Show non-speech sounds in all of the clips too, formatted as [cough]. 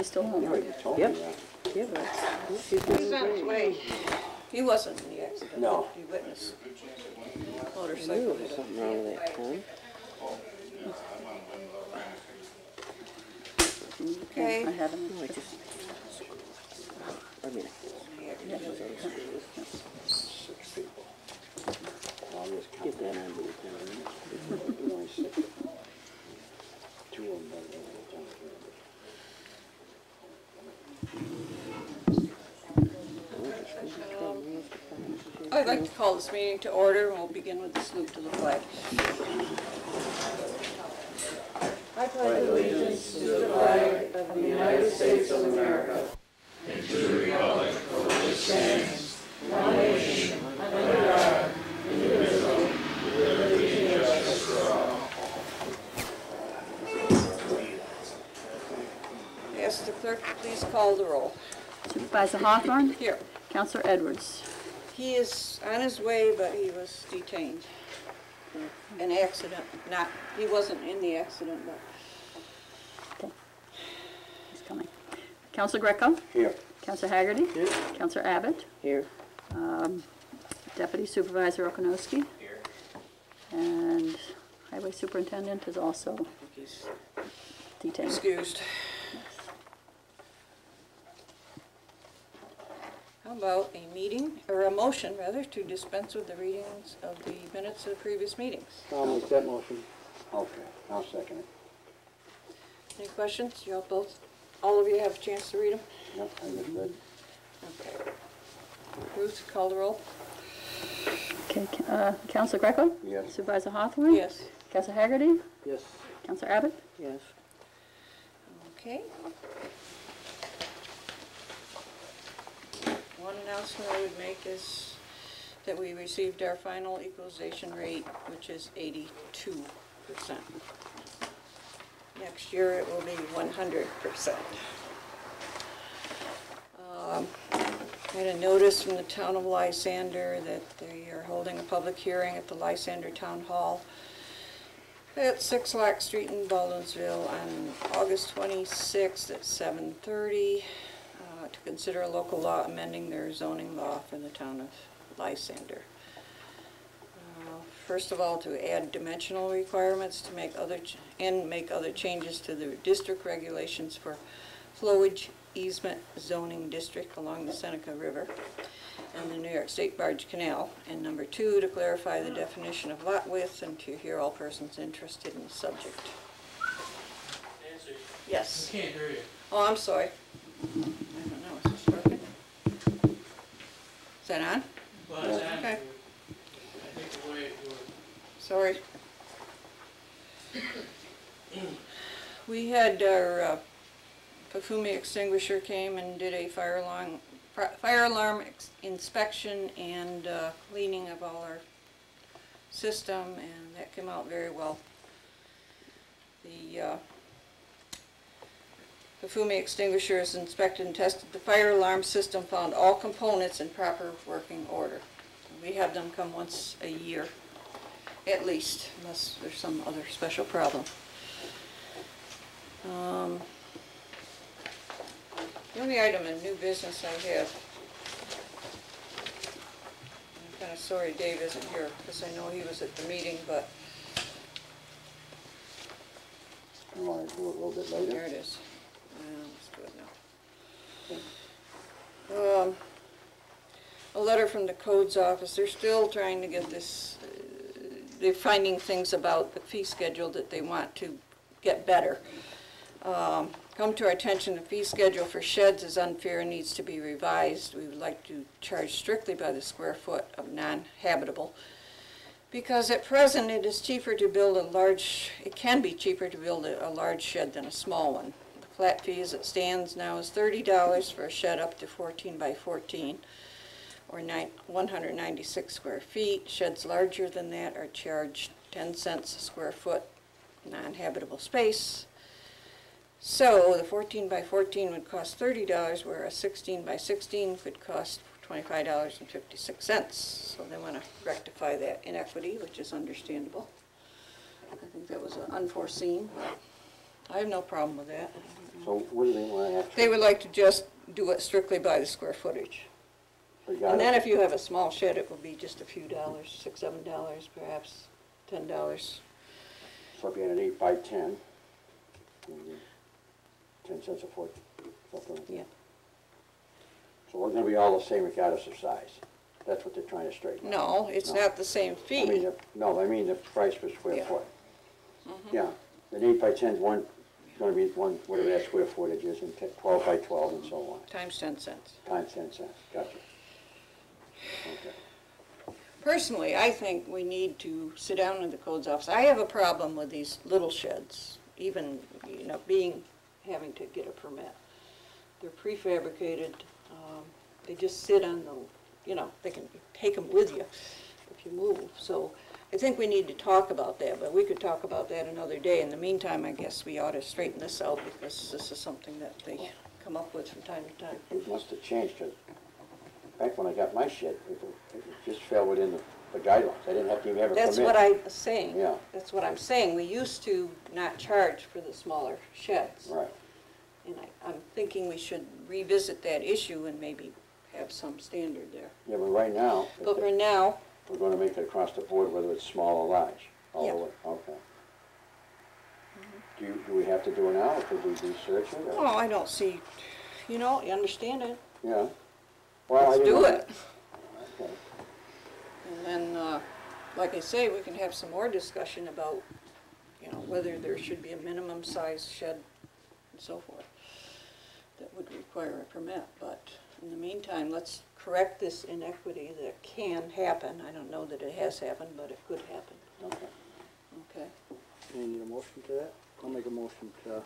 He's still home. No, you told Yep. Yeah, but it's- she's doing He's on his way. He wasn't in the accident. No. He witnessed. I Motorcycle knew there hit was him. something wrong with that pen. Okay. I have him. No, I just, I mean, Six people. I'll just get that them. on the only [laughs] six. Two of them. by the way, junk here. I'd like to call this meeting to order, and we'll begin with the salute to the flag. Ask the flag of the United States of America. and Yes, the clerk to please call the roll. Supervisor Hawthorne, Here. Counselor Edwards. He is on his way, but he was detained. An accident, not, he wasn't in the accident, but He's coming. Counselor Greco, Here. Counselor Haggerty, Here. Counselor Abbott, Here, um, Deputy Supervisor Okonowski. Here. And Highway Superintendent is also he's detained. excused. How about a meeting, or a motion, rather, to dispense with the readings of the minutes of the previous meetings? I'll make that motion. Okay, I'll second it. Any questions? You all both, all of you have a chance to read them? Yep, I just read. Okay. Ruth, call the roll? Okay, uh, Counselor Greco? Yes. Supervisor Hawthorne? Yes. Counselor Haggerty, yes, Counselor Abbott, yes. Okay. One announcement I would make is that we received our final equalization rate, which is eighty-two percent. Next year, it will be one hundred percent. Um, I had a notice from the town of Lysander that they are holding a public hearing at the Lysander Town Hall at Six Lock Street in Baldwinsville on August 26th at 7:30 uh, to consider a local law amending their zoning law for the town of Lysander. Uh, First of all, to add dimensional requirements to make other, ch- and make other changes to the district regulations for flowage easement zoning district along the Seneca River and the New York State Barge Canal. And number two, to clarify the definition of lot width and to hear all persons interested in the subject. Nancy, Yes. I can't hear you. Oh, I'm sorry. I don't know, is this working? Is that on? Well, it's on, Okay. I think the way it. Sorry. We had our uh, Pafumi extinguisher came and did a fire alarm, fire alarm inspection and uh, cleaning of all our system, and that came out very well. The uh, Pafumi extinguishers inspected and tested the fire alarm system, found all components in proper working order. We have them come once a year at least, unless there's some other special problem. Um, The only item in new business I have, I'm kind of sorry Dave isn't here, because I know he was at the meeting, but You want to do it a little bit there later? it is. Uh, Let's do it now. Um, A letter from the codes office, they're still trying to get this, uh, they're finding things about the fee schedule that they want to get better. Um, Come to our attention, the fee schedule for sheds is unfair and needs to be revised. We would like to charge strictly by the square foot of non-habitable. Because at present, it is cheaper to build a large, it can be cheaper to build a, a large shed than a small one. Flat fee as it stands now is thirty dollars for a shed up to fourteen by fourteen, or one hundred ninety-six square feet. Sheds larger than that are charged ten cents a square foot, non-habitable space. So the fourteen by fourteen would cost thirty dollars, whereas sixteen by sixteen could cost twenty-five dollars and fifty-six cents. So they want to rectify that inequity, which is understandable. I think that was unforeseen. I have no problem with that. So what do they wanna ask? They would like to just do it strictly by the square footage. Got And then it. if you have a small shed, it will be just a few dollars, six, seven dollars, perhaps ten dollars. So if you had an eight by ten, maybe ten cents a foot, something like that. Yeah. So we're gonna be all the same regardless of size. That's what they're trying to straighten out. No, it's not the same I mean, fee. the- no, I mean the price per square Yeah. Mm-hmm. foot. Yeah, an eight by ten's one, gonna be one, whatever that square footage is, and twelve by twelve and so on, Times ten cents. times ten cents, gotcha. Okay. Personally, I think we need to sit down in the codes office. I have a problem with these little sheds, even, you know, being, having to get a permit. They're prefabricated, um, they just sit on the, you know, they can take them with you if you move. So I think we need to talk about that, but we could talk about that another day. In the meantime, I guess we ought to straighten this out because this is something that they come up with from time to time. It must have changed, 'cause back when I got my shed, it was- it just fell within the the guidelines. I didn't have to even have a permit. That's what I'm saying. Yeah. That's what I'm saying. We used to not charge for the smaller sheds. Right. And I, I'm thinking we should revisit that issue and maybe have some standard there. Yeah, but right now, But for now, we're gonna make it across the board, whether it's small or large, all the Yeah. way, okay. Do you, do we have to do it now, or could we research it? or- oh, I don't see, you know, you understand it. Yeah. Well, I Let's didn't do it. Okay. And then, uh, like I say, we can have some more discussion about, you know, whether there should be a minimum size shed and so forth that would require a permit, but in the meantime, let's correct this inequity that can happen. I don't know that it has happened, but it could happen, Okay. okay? You need a motion to that? I'll make a motion to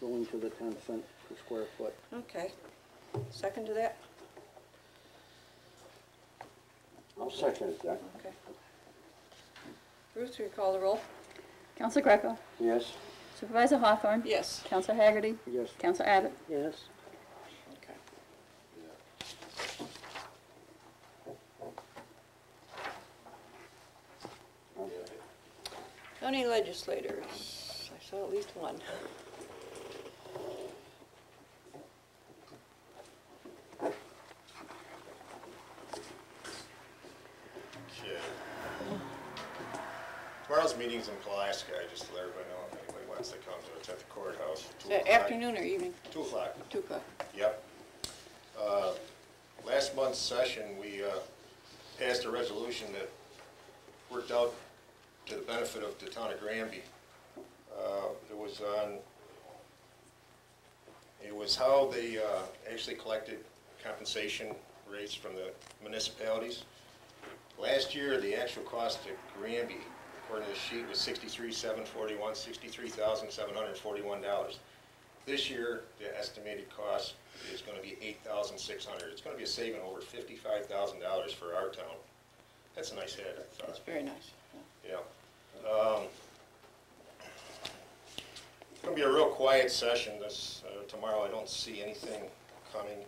go into the ten cent per square foot. Okay. Second to that? I'll second it, then. Okay. Ruth, will you call the roll? Counselor Greco, Yes? Supervisor Hawthorne, Yes. Counselor Haggerty, Yes. Counselor Abbott. Yes. Okay. Okay. County legislators, I saw at least one. Okay. Tomorrow's meeting's in Pulaski, I just let everybody know if anybody wants to come to it, it's at the courthouse. two Uh, o'clock. Afternoon or evening? Two o'clock, Two o'clock. yep. Uh, Last month's session, we uh, passed a resolution that worked out to the benefit of the town of Granby. Uh, It was on, it was how they uh, actually collected compensation rates from the municipalities. Last year, the actual cost to Granby, according to the sheet, was sixty-three, seven forty-one, sixty-three thousand, seven hundred forty-one dollars. This year, the estimated cost is gonna be eight thousand, six hundred. It's gonna be a saving over fifty-five thousand dollars for our town. That's a nice head, I That's thought, very nice. Yeah. Um, It's gonna be a real quiet session this, uh, tomorrow. I don't see anything coming.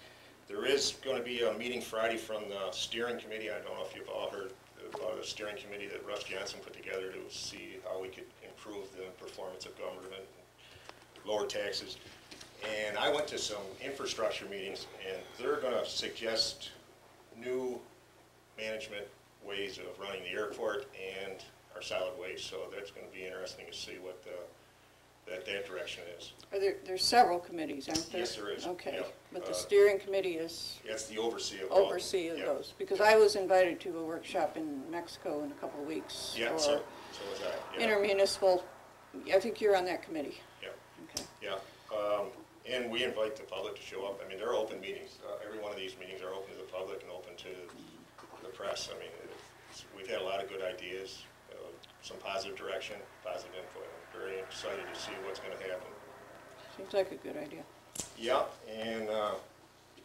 There is gonna be a meeting Friday from the steering committee. I don't know if you've all heard about the steering committee that Russ Johnson put together to see how we could improve the performance of government, lower taxes. And I went to some infrastructure meetings, and they're gonna suggest new management ways of running the airport and our solid waste. So that's gonna be interesting to see what the, that, that direction is. Are there, there's several committees, aren't there? Yes, there is, Okay, yeah. but Uh, the steering committee is That's the oversee of oversee of yeah. those? Because I was invited to a workshop in Mexico in a couple of weeks. Yeah, so, so was I. Intermunicipal, I think you're on that committee. Yeah, Okay. yeah. Um, and we invite the public to show up. I mean, they're open meetings. Uh, every one of these meetings are open to the public and open to the press. I mean, it's, we've had a lot of good ideas, uh, some positive direction, positive input. I'm very excited to see what's gonna happen. Seems like a good idea. Yep, and, uh,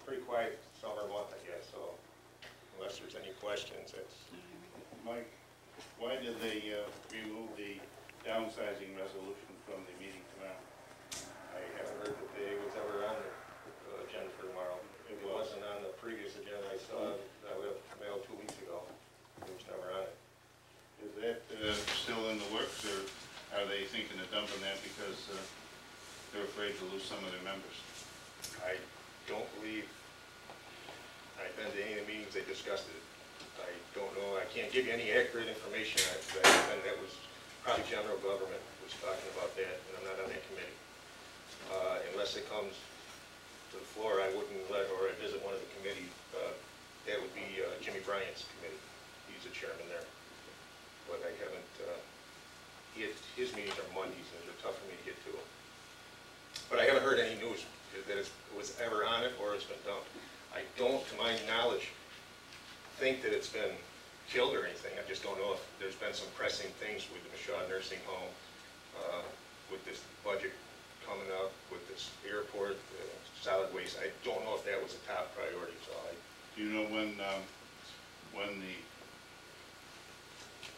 pretty quiet summer month, I guess, so unless there's any questions, it's, Mike, why did they uh, remove the downsizing resolution from the meeting tomorrow? I haven't heard that they was ever on the uh, agenda for tomorrow. It wasn't on the previous agenda, I saw that was mailed two weeks ago. It was never on it. Is that uh, still in the works, or are they thinking of dumping that because uh, they're afraid to lose some of their members. I don't believe, I've been to any of the meetings they discussed it. I don't know, I can't give you any accurate information, I- I- that was, probably general government was talking about that, and I'm not on that committee. Uh, Unless it comes to the floor, I wouldn't let, or I visit one of the committee, uh, that would be uh, Jimmy Bryant's committee. He's the chairman there. But I haven't, uh, he his meetings are Mondays, and they're tough for me to get to. them. But I haven't heard any news that it was ever on it or it's been dumped. I don't, to my knowledge, think that it's been killed or anything. I just don't know if there's been some pressing things with the Michaud Nursing Home, uh, with this budget coming up, with this airport, uh, solid waste. I don't know if that was a top priority, so I, Do you know when, um, when the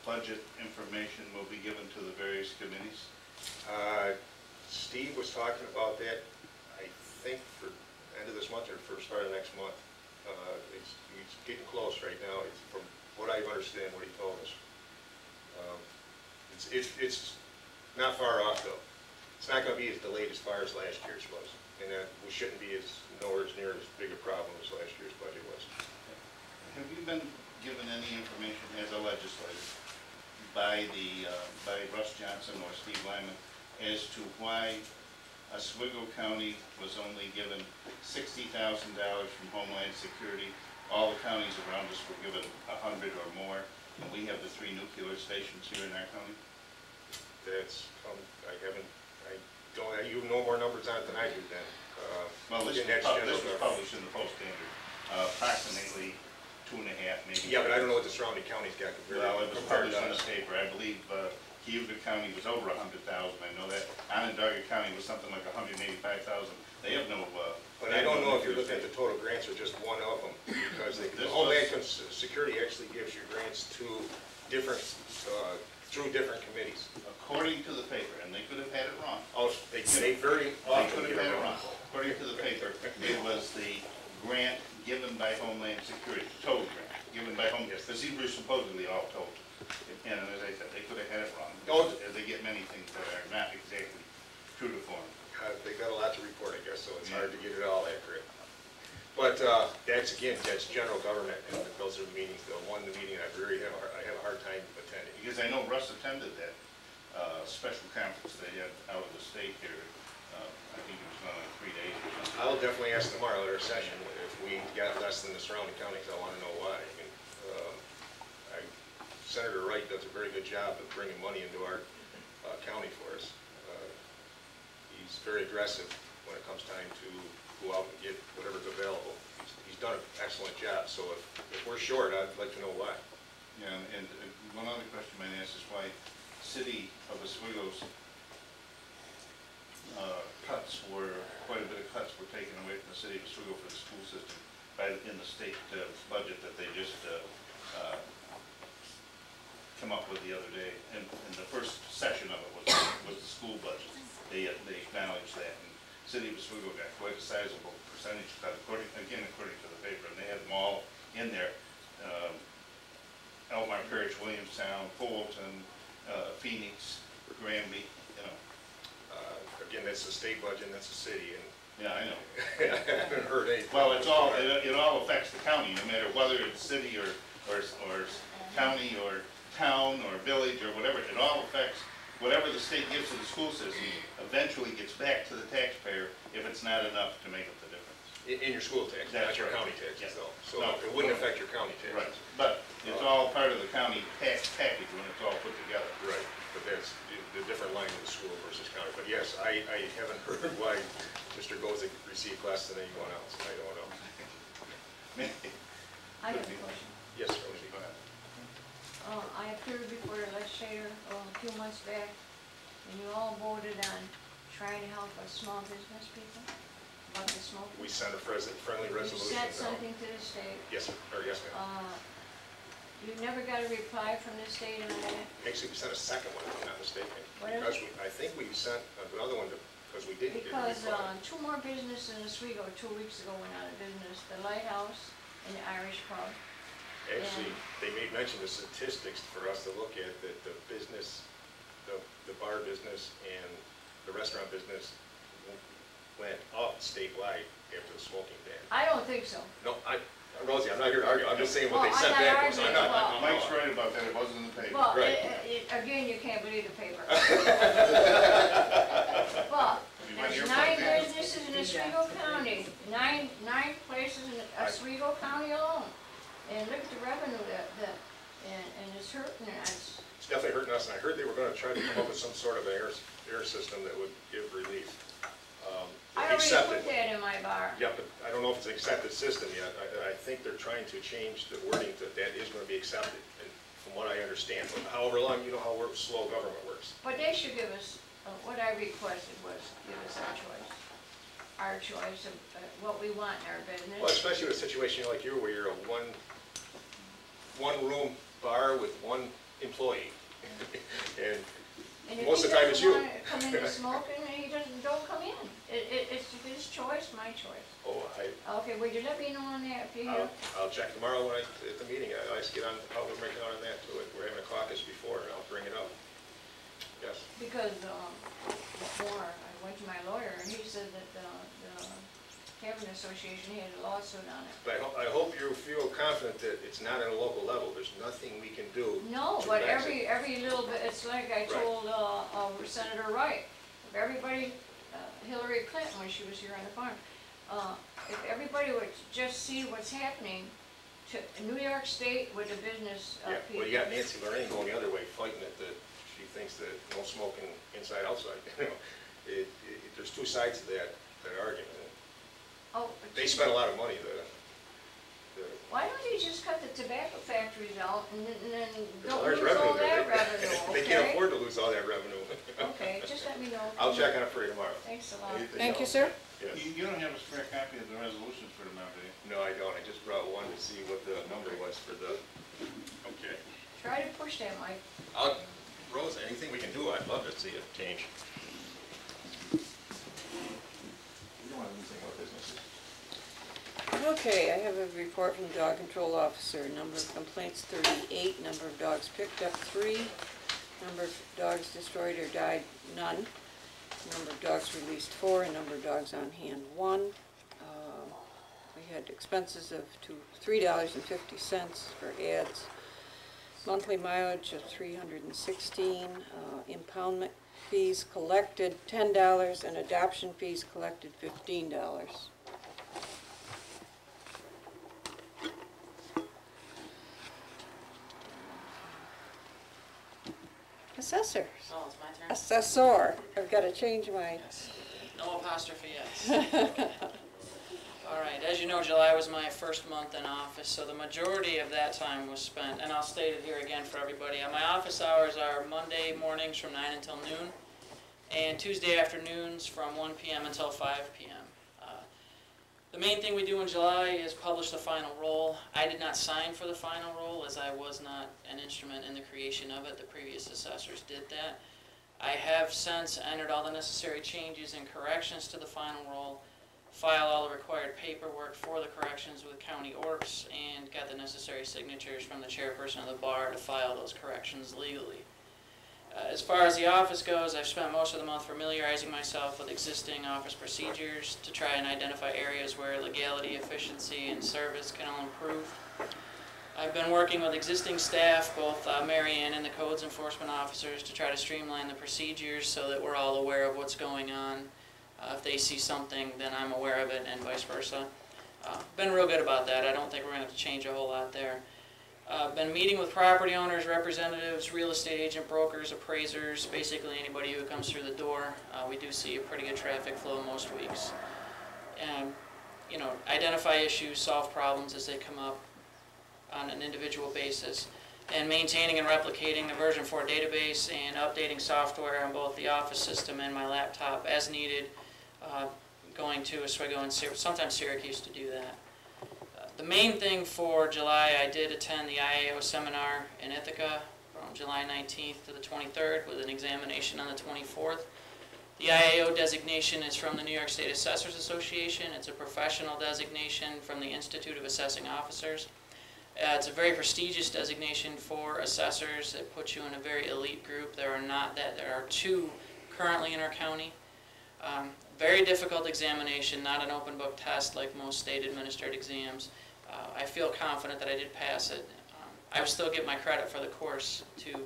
budget information will be given to the various committees? Uh, Steve was talking about that, I think for end of this month or first part of next month. Uh, It's, he's getting close right now, It's from what I understand, what he told us. Um, It's, it's, it's not far off though. It's not gonna be as delayed as far as last year's was. And that we shouldn't be as, nowhere as near as big a problem as last year's budget was. Have you been given any information as a legislator by the, uh, by Russ Johnson or Steve Lyman as to why Oswego County was only given sixty thousand dollars from Homeland Security? All the counties around us were given a hundred or more, and we have the three nuclear stations here in our county? That's, um, I haven't, I don't, you know more numbers on it than I do then. Uh, Well, this was, pub- this was published in the Post Standard, uh, approximately two and a half, maybe. Yeah, but I don't know what the surrounding counties got compared Well, it was compared published to in the us. paper, I believe, uh, Cayuga County was over a hundred thousand, I know that. Onondaga County was something like a hundred and eighty-five thousand. They have no, uh. But I don't know if you're looking at the total grants or just one of them, because they- the This Homeland was- Cons- Security actually gives you grants to different, uh, through different committees. According to the paper, and they could have had it wrong. Oh, they, they very They often could get have had it wrong. According to the paper, it was the grant given by Homeland Security, total grant, given by Homeland, because these were supposedly all told. And as I said, they could have had it wrong. Oh. As They get many things that are not exactly true to form. Uh, They got a lot to report, I guess, so it's hard to get it all accurate. But uh, that's, again, that's general government, and those are the meetings, the one, the meeting I really have, a I have a hard time attending. Because I know Russ attended that uh, special conference they had out of the state here. Uh, I think it was like three days or something. I'll definitely ask tomorrow at our session, we got less than the surrounding counties, I wanna know why. Mean, um, I- Senator Wright does a very good job of bringing money into our uh, county for us. Uh, He's very aggressive when it comes time to go out and get whatever's available. He's- He's done an excellent job, so if, if we're short, I'd like to know why. Yeah, and and, one other question I might ask is why city of Oswego's uh, cuts were, quite a bit of cuts were taken away from the city of Oswego for the school system by, in the state uh, budget that they just uh, uh, come up with the other day. And, and the first session of it was, was the school budget. They, uh, they acknowledged that, and city of Oswego got quite a sizable percentage cut, according, again, according to the paper, and they had them all in there. Um, Altmar Parish, Williamstown, Fulton, uh, Phoenix, Granby, Again, that's the state budget, and that's the city, and Yeah, I know. I [laughs] haven't heard anything. Well, it's all, it, it all affects the county, no matter whether it's city or, or, or county or town or village or whatever. It all affects, whatever the state gives to the school system eventually gets back to the taxpayer if it's not enough to make up the difference. In, in your school tax, not That's your right. county taxes Yeah. though, so No. it wouldn't affect your county Right, taxes. but it's all part of the county tax package when it's all put together. Right, but that's the, the different line of the school versus county, but yes, I, I haven't heard [laughs] why Mr. Gozick received less than anyone else, I don't know. [laughs] I have a question. Yes, Rosie. Go ahead. Uh, I appeared before the legislature uh, a few months back, and you all voted on trying to help us small business people about the smoking. We sent a pres- friendly You resolution sent out. something to the state. Yes, sir. or yes, ma'am. Uh, You never got a reply from the state on that? Actually, we sent a second one, if I'm not mistaken. What is Because we, I think we sent another one, because we didn't get a Because reply. uh, two more businesses in Oswego, two weeks ago, went out of business, the Lighthouse and the Irish Pub. Actually, they made mention of statistics for us to look at, that the business the, the bar business and the restaurant business went up statewide after the smoking ban. I don't think so. No, I, Rosie, I'm not here to argue, I'm just saying what they Well, I'm said not back was, I'm arguing, not. well- Mike's right about that, it wasn't in the paper. Well, Right. it, it, again, you can't believe the paper. [laughs] But You went there's here for nine that. businesses in Oswego County, nine, nine places in Right. Oswego County alone. And look at the revenue that, that, and, and it's hurting us. It's definitely hurting us, and I heard they were gonna try to come up with some sort of air, air system that would give relief. Um, I already accepted. put that in my bar. Yeah, but I don't know if it's an accepted system yet. I, I think they're trying to change the wording that that is gonna be accepted, and from what I understand. But However long, you know how slow government works. But they should give us, uh, what I requested was give us our choice. Our choice of uh, what we want in our business. Well, especially with a situation like you, where you're a one, one-room bar with one employee. [laughs] And And most of the time it's you. come in and [laughs] smoke, and he doesn't, don't come in. It, it, it's his choice, my choice. Oh, I, Okay, would you let me know on that, if you I'll. I'll check tomorrow when I, at the meeting, I, I just get on, we're making on that too. We're having a caucus before, and I'll bring it up. Yes. Because, um, before, I went to my lawyer, and he said that, uh, the Cabin Association had a lawsuit on it. But I hope, I hope you feel confident that it's not at a local level. There's nothing we can do. No, but every, every little bit, it's like I Right. told, uh, uh, Senator Wright, if everybody, uh, Hillary Clinton, when she was here on the farm, uh, if everybody would just see what's happening to New York State with the business, uh, Yeah, people. well, you got Nancy Larraine going the other way, fighting it, that she thinks that no smoking inside, outside, [laughs] you know. It, it, there's two sides to that, that argument. Oh, but They gee, spend a lot of money, the, Why don't you just cut the tobacco factories out and then, and then don't large lose all revenue that [laughs] revenue, They they can't okay? afford to lose all that revenue. Okay, just let me know. [laughs] I'll check on it for you tomorrow. Thanks a lot. Anything Thank you, else? sir. Yes. You, you don't have a spare copy of the resolutions for the member, do you? No, I don't. I just brought one to see what the number was for the, okay. Try to push that, Mike. I'll, Rose, anything we can do, I'd love to see it change. Okay, I have a report from the dog control officer. Number of complaints 38, number of dogs picked up 3, number of dogs destroyed or died none, number of dogs released 4, and number of dogs on hand 1. Uh, we had expenses of two, $3.50 for ads, monthly mileage of 316, uh, impoundment fees collected $10, and adoption fees collected $15. Assessor, Oh, it's my turn? assessor, I've got to change my, Yes. No apostrophe yes. Okay. [laughs] All right, as you know, July was my first month in office, so the majority of that time was spent, and I'll state it here again for everybody. Uh, My office hours are Monday mornings from nine until noon, and Tuesday afternoons from one PM until five PM. The main thing we do in July is publish the final roll. I did not sign for the final roll, as I was not an instrument in the creation of it. The previous assessors did that. I have since entered all the necessary changes and corrections to the final roll, file all the required paperwork for the corrections with county orcs, and got the necessary signatures from the chairperson of the bar to file those corrections legally. Uh, As far as the office goes, I've spent most of the month familiarizing myself with existing office procedures to try and identify areas where legality, efficiency, and service can all improve. I've been working with existing staff, both uh, Mary Ann and the codes enforcement officers, to try to streamline the procedures so that we're all aware of what's going on. Uh, If they see something, then I'm aware of it and vice versa. Uh, Been real good about that. I don't think we're gonna have to change a whole lot there. Uh, Been meeting with property owners, representatives, real estate agent, brokers, appraisers, basically anybody who comes through the door. Uh, We do see a pretty good traffic flow most weeks. And, you know, identify issues, solve problems as they come up on an individual basis, and maintaining and replicating the version 4 database and updating software on both the office system and my laptop as needed, uh, going to Oswego and Syr- sometimes Syracuse to do that. The main thing for July, I did attend the IAO seminar in Ithaca from July 19th to the 23rd with an examination on the 24th. The IAO designation is from the New York State Assessors Association. It's a professional designation from the Institute of Assessing Officers. Uh, it's a very prestigious designation for assessors. It puts you in a very elite group. There are not that there are two currently in our county. Um, very difficult examination, not an open book test like most state administered exams. Uh, I feel confident that I did pass it. Um, I would still get my credit for the course to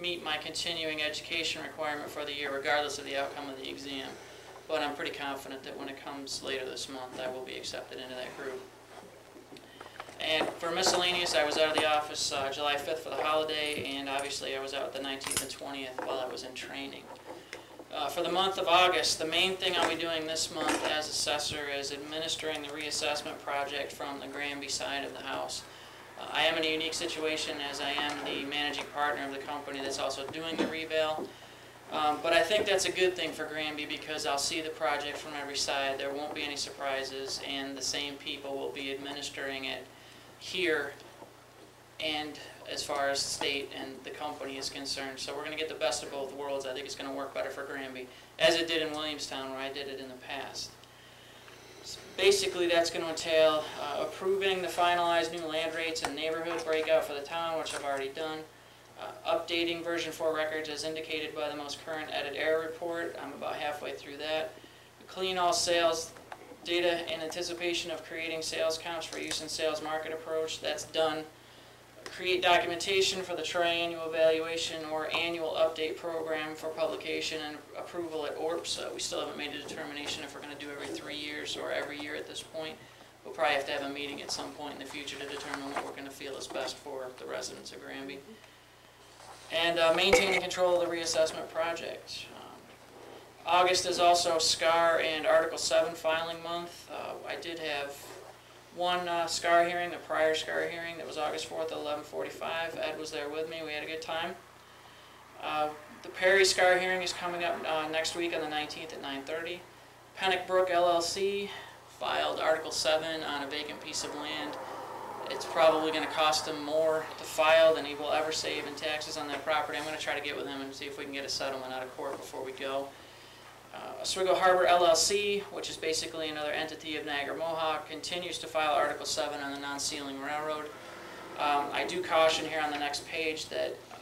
meet my continuing education requirement for the year regardless of the outcome of the exam. But I'm pretty confident that when it comes later this month, I will be accepted into that group. And for miscellaneous, I was out of the office uh, July 5th for the holiday, and obviously I was out the 19th and 20th while I was in training. Uh, For the month of August, the main thing I'll be doing this month as assessor is administering the reassessment project from the Granby side of the house. Uh, I am in a unique situation as I am the managing partner of the company that's also doing the reval. Um, But I think that's a good thing for Granby because I'll see the project from every side. There won't be any surprises, and the same people will be administering it here and as far as the state and the company is concerned. So we're gonna get the best of both worlds. I think it's gonna work better for Granby, as it did in Williamstown where I did it in the past. So Basically, that's gonna entail uh, approving the finalized new land rates and neighborhood breakout for the town, which I've already done. Uh, Updating version four records as indicated by the most current edit error report. I'm about halfway through that. Clean all sales data in anticipation of creating sales counts for use in sales market approach. That's done create documentation for the triennial evaluation or annual update program for publication and approval at ORPS. Uh, We still haven't made a determination if we're gonna do every three years or every year at this point. We'll probably have to have a meeting at some point in the future to determine what we're gonna feel is best for the residents of Granby. And uh, maintaining control of the reassessment project. Um, August is also SCAR and Article 7 filing month. Uh, I did have one uh, SCAR hearing, the prior SCAR hearing, that was August 4th at 11:45. Ed was there with me, we had a good time. Uh, The Perry SCAR hearing is coming up uh, next week on the 19th at 9:30. Pennock Brook LLC filed Article 7 on a vacant piece of land. It's probably gonna cost him more to file than he will ever save in taxes on that property. I'm gonna try to get with him and see if we can get a settlement out of court before we go. Uh, Oswego Harbor LLC, which is basically another entity of Niagara Mohawk, continues to file Article 7 on the non-sealing railroad. Um, I do caution here on the next page that uh,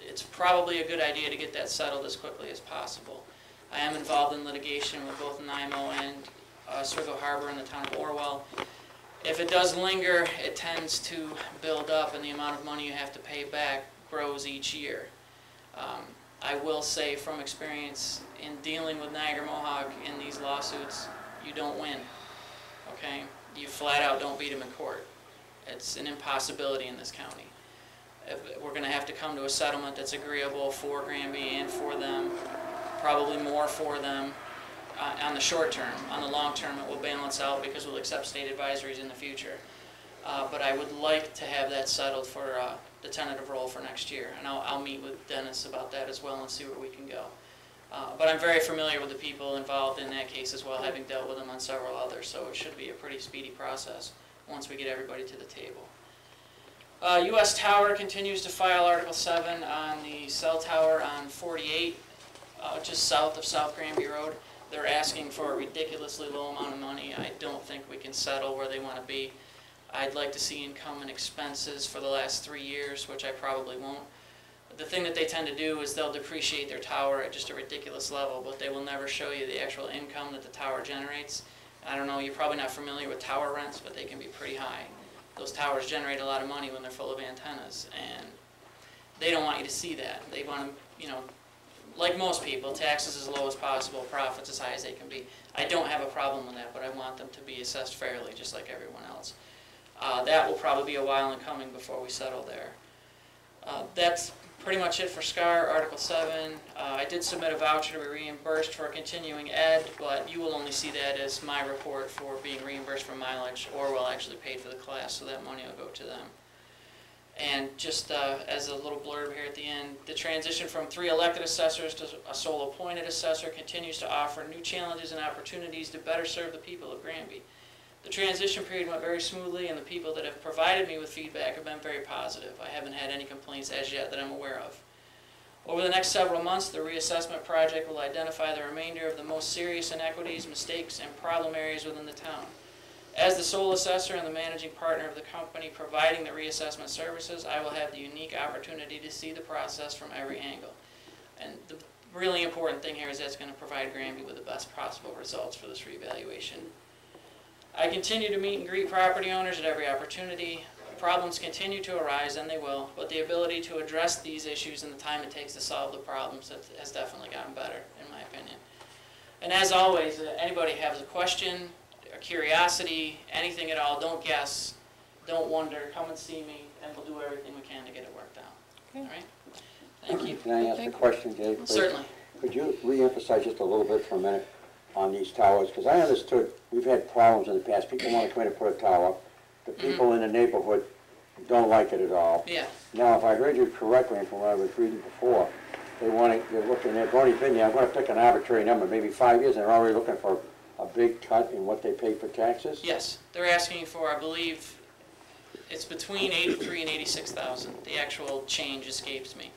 it's probably a good idea to get that settled as quickly as possible. I am involved in litigation with both NIMO and uh, Oswego Harbor and the town of Orwell. If it does linger, it tends to build up and the amount of money you have to pay back grows each year. Um, I will say from experience in dealing with Niagara Mohawk in these lawsuits, you don't win, okay? You flat out don't beat them in court. It's an impossibility in this county. We're gonna have to come to a settlement that's agreeable for Granby and for them, probably more for them uh, on the short term. On the long term, it will balance out because we'll accept state advisories in the future. Uh, But I would like to have that settled for uh, the tentative role for next year. And I'll, I'll meet with Dennis about that as well and see where we can go. Uh, But I'm very familiar with the people involved in that case as well, having dealt with them on several others, so it should be a pretty speedy process once we get everybody to the table. Uh, US Tower continues to file Article 7 on the cell tower on 48, uh, just south of South Granby Road. They're asking for a ridiculously low amount of money. I don't think we can settle where they want to be. I'd like to see income and expenses for the last three years, which I probably won't. The thing that they tend to do is they'll depreciate their tower at just a ridiculous level, but they will never show you the actual income that the tower generates. I don't know, you're probably not familiar with tower rents, but they can be pretty high. Those towers generate a lot of money when they're full of antennas, and they don't want you to see that. They want to, you know, like most people, taxes as low as possible, profits as high as they can be. I don't have a problem with that, but I want them to be assessed fairly, just like everyone else. Uh, that will probably be a while in coming before we settle there. Uh, that's pretty much it for SCAR, Article 7. Uh, I did submit a voucher to be reimbursed for continuing ed, but you will only see that as my report for being reimbursed for mileage. or Orwell actually paid for the class, so that money will go to them. And just uh, as a little blurb here at the end, the transition from three elected assessors to a sole appointed assessor continues to offer new challenges and opportunities to better serve the people of Granby. The transition period went very smoothly, and the people that have provided me with feedback have been very positive. I haven't had any complaints as yet that I'm aware of. Over the next several months, the reassessment project will identify the remainder of the most serious inequities, mistakes, and problem areas within the town. As the sole assessor and the managing partner of the company providing the reassessment services, I will have the unique opportunity to see the process from every angle. And the really important thing here is that's gonna provide Granby with the best possible results for this reevaluation. I continue to meet and greet property owners at every opportunity. Problems continue to arise, and they will, but the ability to address these issues and the time it takes to solve the problems has- has definitely gotten better, in my opinion. And as always, uh, anybody has a question, a curiosity, anything at all, don't guess, don't wonder, come and see me, and we'll do everything we can to get it worked out. All Okay. right? Thank you. Can I ask a Thank you. question, Dave? please? Certainly. Could you re-emphasize just a little bit for a minute on these towers? Because I understood, we've had problems in the past, people want to come in and put a tower. The Mm-hmm. people in the neighborhood don't like it at all. Yeah, Now, if I heard you correctly, and from what I was reading before, they want to, they're looking, they've only been there, I'm going to pick an arbitrary number, maybe five years, and they're already looking for a big cut in what they pay for taxes? yes, they're asking for, I believe, it's between eighty-three and eighty-six thousand, the actual change escapes me.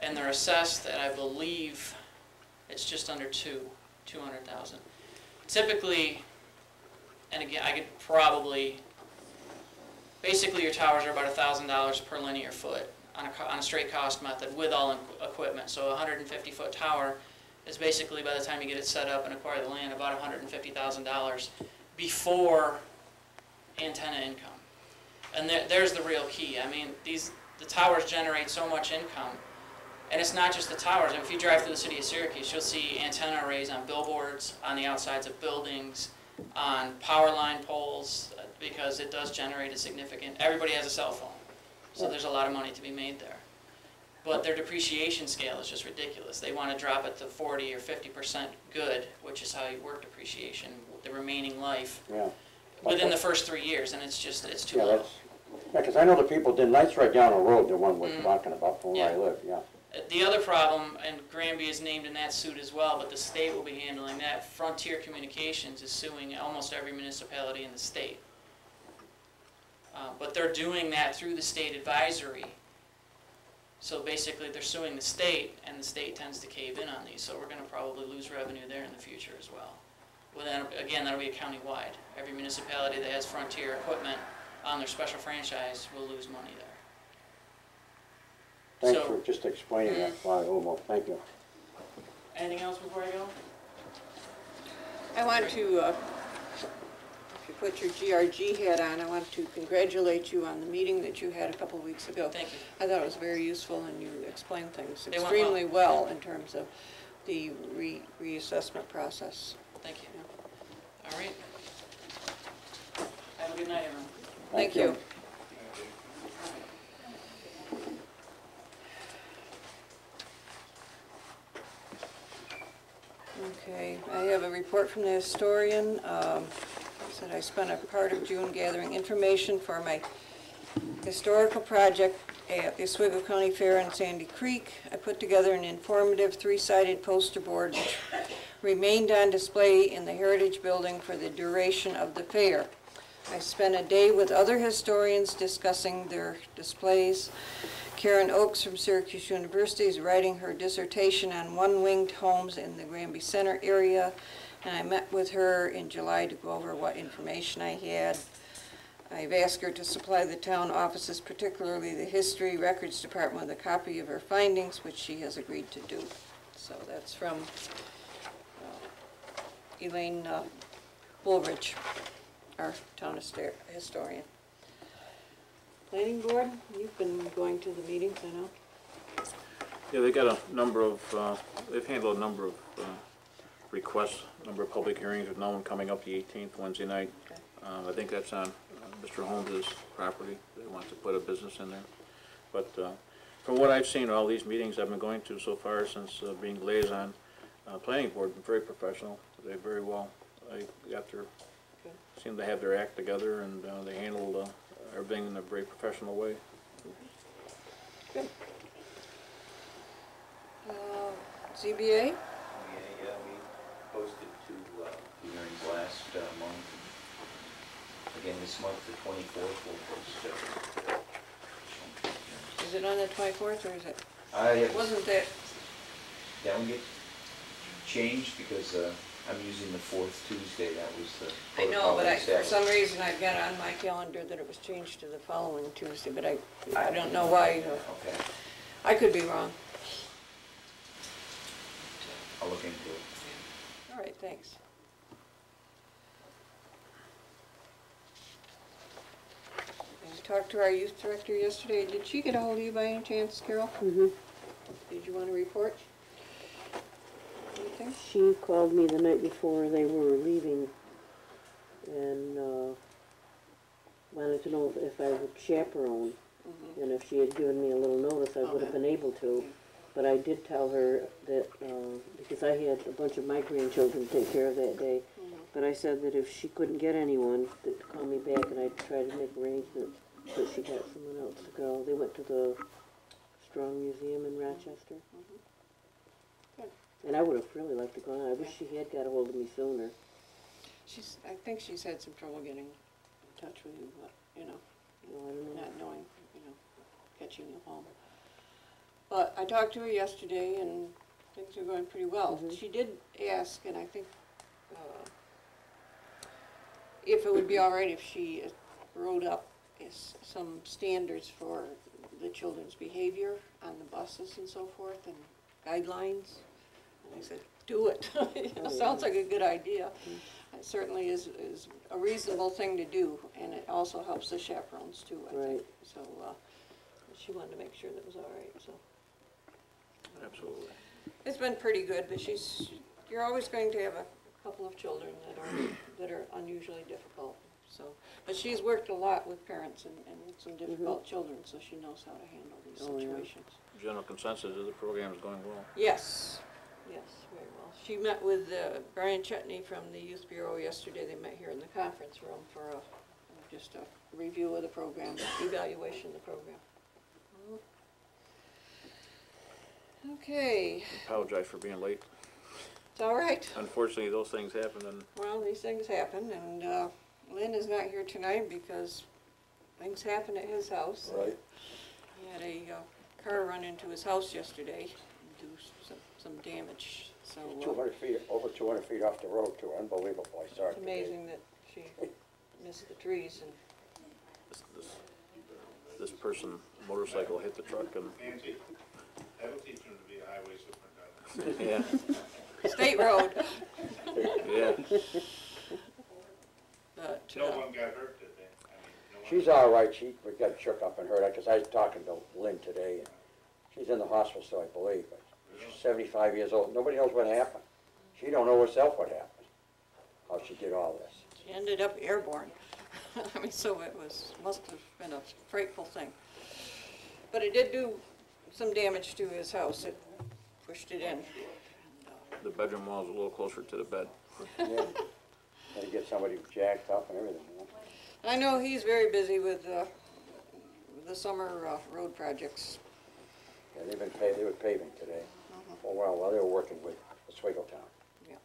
And they're assessed at, I believe, it's just under two, two hundred thousand. Typically, and again, I could probably, basically your towers are about a thousand dollars per linear foot on a, on a straight cost method with all equipment. So a hundred and fifty foot tower is basically, by the time you get it set up and acquire the land, about hundred and fifty thousand dollars before antenna income. And there, there's the real key. I mean, these, the towers generate so much income. And it's not just the towers. If you drive through the city of Syracuse, you'll see antenna arrays on billboards, on the outsides of buildings, on power line poles, uh, because it does generate a significant, everybody has a cell phone. So there's a lot of money to be made there. But their depreciation scale is just ridiculous. They want to drop it to forty or fifty percent good, which is how you work depreciation, the remaining life, Yeah. within the first three years, and it's just, it's too Yeah, low. yeah, because I know the people did nights right down the road, the one we're Mm. talking about from where I live, yeah. The other problem, and Granby is named in that suit as well, but the state will be handling that, Frontier Communications is suing almost every municipality in the state. Uh, But they're doing that through the state advisory. So basically, they're suing the state, and the state tends to cave in on these, so we're gonna probably lose revenue there in the future as well. Well, then, again, that'll be countywide. Every municipality that has Frontier equipment on their special franchise will lose money there. Thanks So- for just explaining that, Why, Umo, thank you. Anything else before I go? I want to, uh, if you put your GRG hat on, I want to congratulate you on the meeting that you had a couple weeks ago. Thank you. I thought it was very useful and you explained things They went well. extremely well in terms of the re- reassessment process. Thank you. All right. Have a good night, everyone. Thank you. Okay, I have a report from the historian. Um, Said I spent a part of June gathering information for my historical project at the Oswego County Fair in Sandy Creek. I put together an informative three-sided poster board which remained on display in the Heritage Building for the duration of the fair. I spent a day with other historians discussing their displays. Karen Oakes from Syracuse University is writing her dissertation on one-winged homes in the Granby Center area, and I met with her in July to go over what information I had. I've asked her to supply the town offices, particularly the History Records Department, with a copy of her findings, which she has agreed to do. So that's from uh, Elaine uh, Bullridge, our town historian. Planning Board, you've been going to the meetings, I know. Yeah, they got a number of, uh, they've handled a number of uh, requests, a number of public hearings, there's no one coming up the 18th, Wednesday night. Okay. Uh, I think that's on uh, Mr. Holmes's property, they want to put a business in there. But uh, from what I've seen, all these meetings I've been going to so far since uh, being liaison, uh, planning board, been very professional, they very well, I got their, seem to have their act together, and uh, they handled uh, everything in a very professional way. Uh, ZBA? Yeah, yeah, we posted two uh, hearings last uh, month. Again, this month, the twenty-fourth, we'll post. uh, Is it on the 24th, or is it, I have, wasn't that, that one get changed because uh, I'm using the fourth Tuesday, that was the I know, protocol but they I, for set. some reason, I've got on my calendar that it was changed to the following Tuesday, but I, I don't know why. Okay, I could be wrong. I'll look into it. All right, thanks. I talked to our youth director yesterday. Did she get a hold of you by any chance, Carol? Mhm. Did you want to report? Anything? She called me the night before they were leaving and, uh, wanted to know if I would chaperone. And if she had given me a little notice, I would have been able to. But I did tell her that, uh, because I had a bunch of my grandchildren to take care of that day. But I said that if she couldn't get anyone, that to call me back and I'd try to make arrangements. But she got someone else to go. They went to the Strong Museum in Rochester. Good. And I would have really liked to go on. I wish she had got a hold of me sooner. She's, I think she's had some trouble getting in touch with you, but, you know, No, I don't know. not knowing, you know, catching you home. But I talked to her yesterday and things are going pretty well. Mhm. She did ask, and I think, uh, if it would be all right if she wrote up some standards for the children's behavior on the buses and so forth and guidelines. And I said, do it. [laughs] You know, Sounds like a good idea. It certainly is, is a reasonable thing to do, and it also helps the chaperones too, I think. Right. So, uh, she wanted to make sure that was all right, so. Absolutely. It's been pretty good, but she's, you're always going to have a couple of children that are, that are unusually difficult, so. But she's worked a lot with parents and, and some difficult children, so she knows how to handle these Oh, yeah. situations. General consensus is the program is going well. Yes, yes, very well. She met with uh, Brian Chutney from the Youth Bureau yesterday. They met here in the conference room for a, just a review of the program, evaluation of the program. Okay, Apologize for being late. it's all right. Unfortunately, those things happen and Well, these things happen, and uh, Lynn is not here tonight because things happen at his house. Right. He had a uh, car run into his house yesterday and do some, some damage, so. uh, Two hundred feet, over two hundred feet off the road too, unbelievable, I saw it It's today. amazing that she [laughs] missed the trees and, this, this, this person motorcycle hit the truck and, Nancy, that'll teach him to be a highway superintendent. yeah, [laughs] State Road. yeah. But, No uh, one got hurt, did they? I mean, no one- She's all right, she, we got shook up and hurt, because I was talking to Lynn today, and she's in the hospital still, I believe, but she's seventy-five years old, nobody knows what happened. She don't know herself what happened, how she did all this. she ended up airborne. [laughs] I mean, so it was, must have been a frightful thing. But it did do some damage to his house. It pushed it in. The bedroom wall is a little closer to the bed. Yeah. Had to get somebody jacked up and everything, you know? I know he's very busy with, uh, the summer, uh, road projects. Yeah, they've been paving, they were paving today. Oh, well, well, they were working with Oswego Town. Yeah.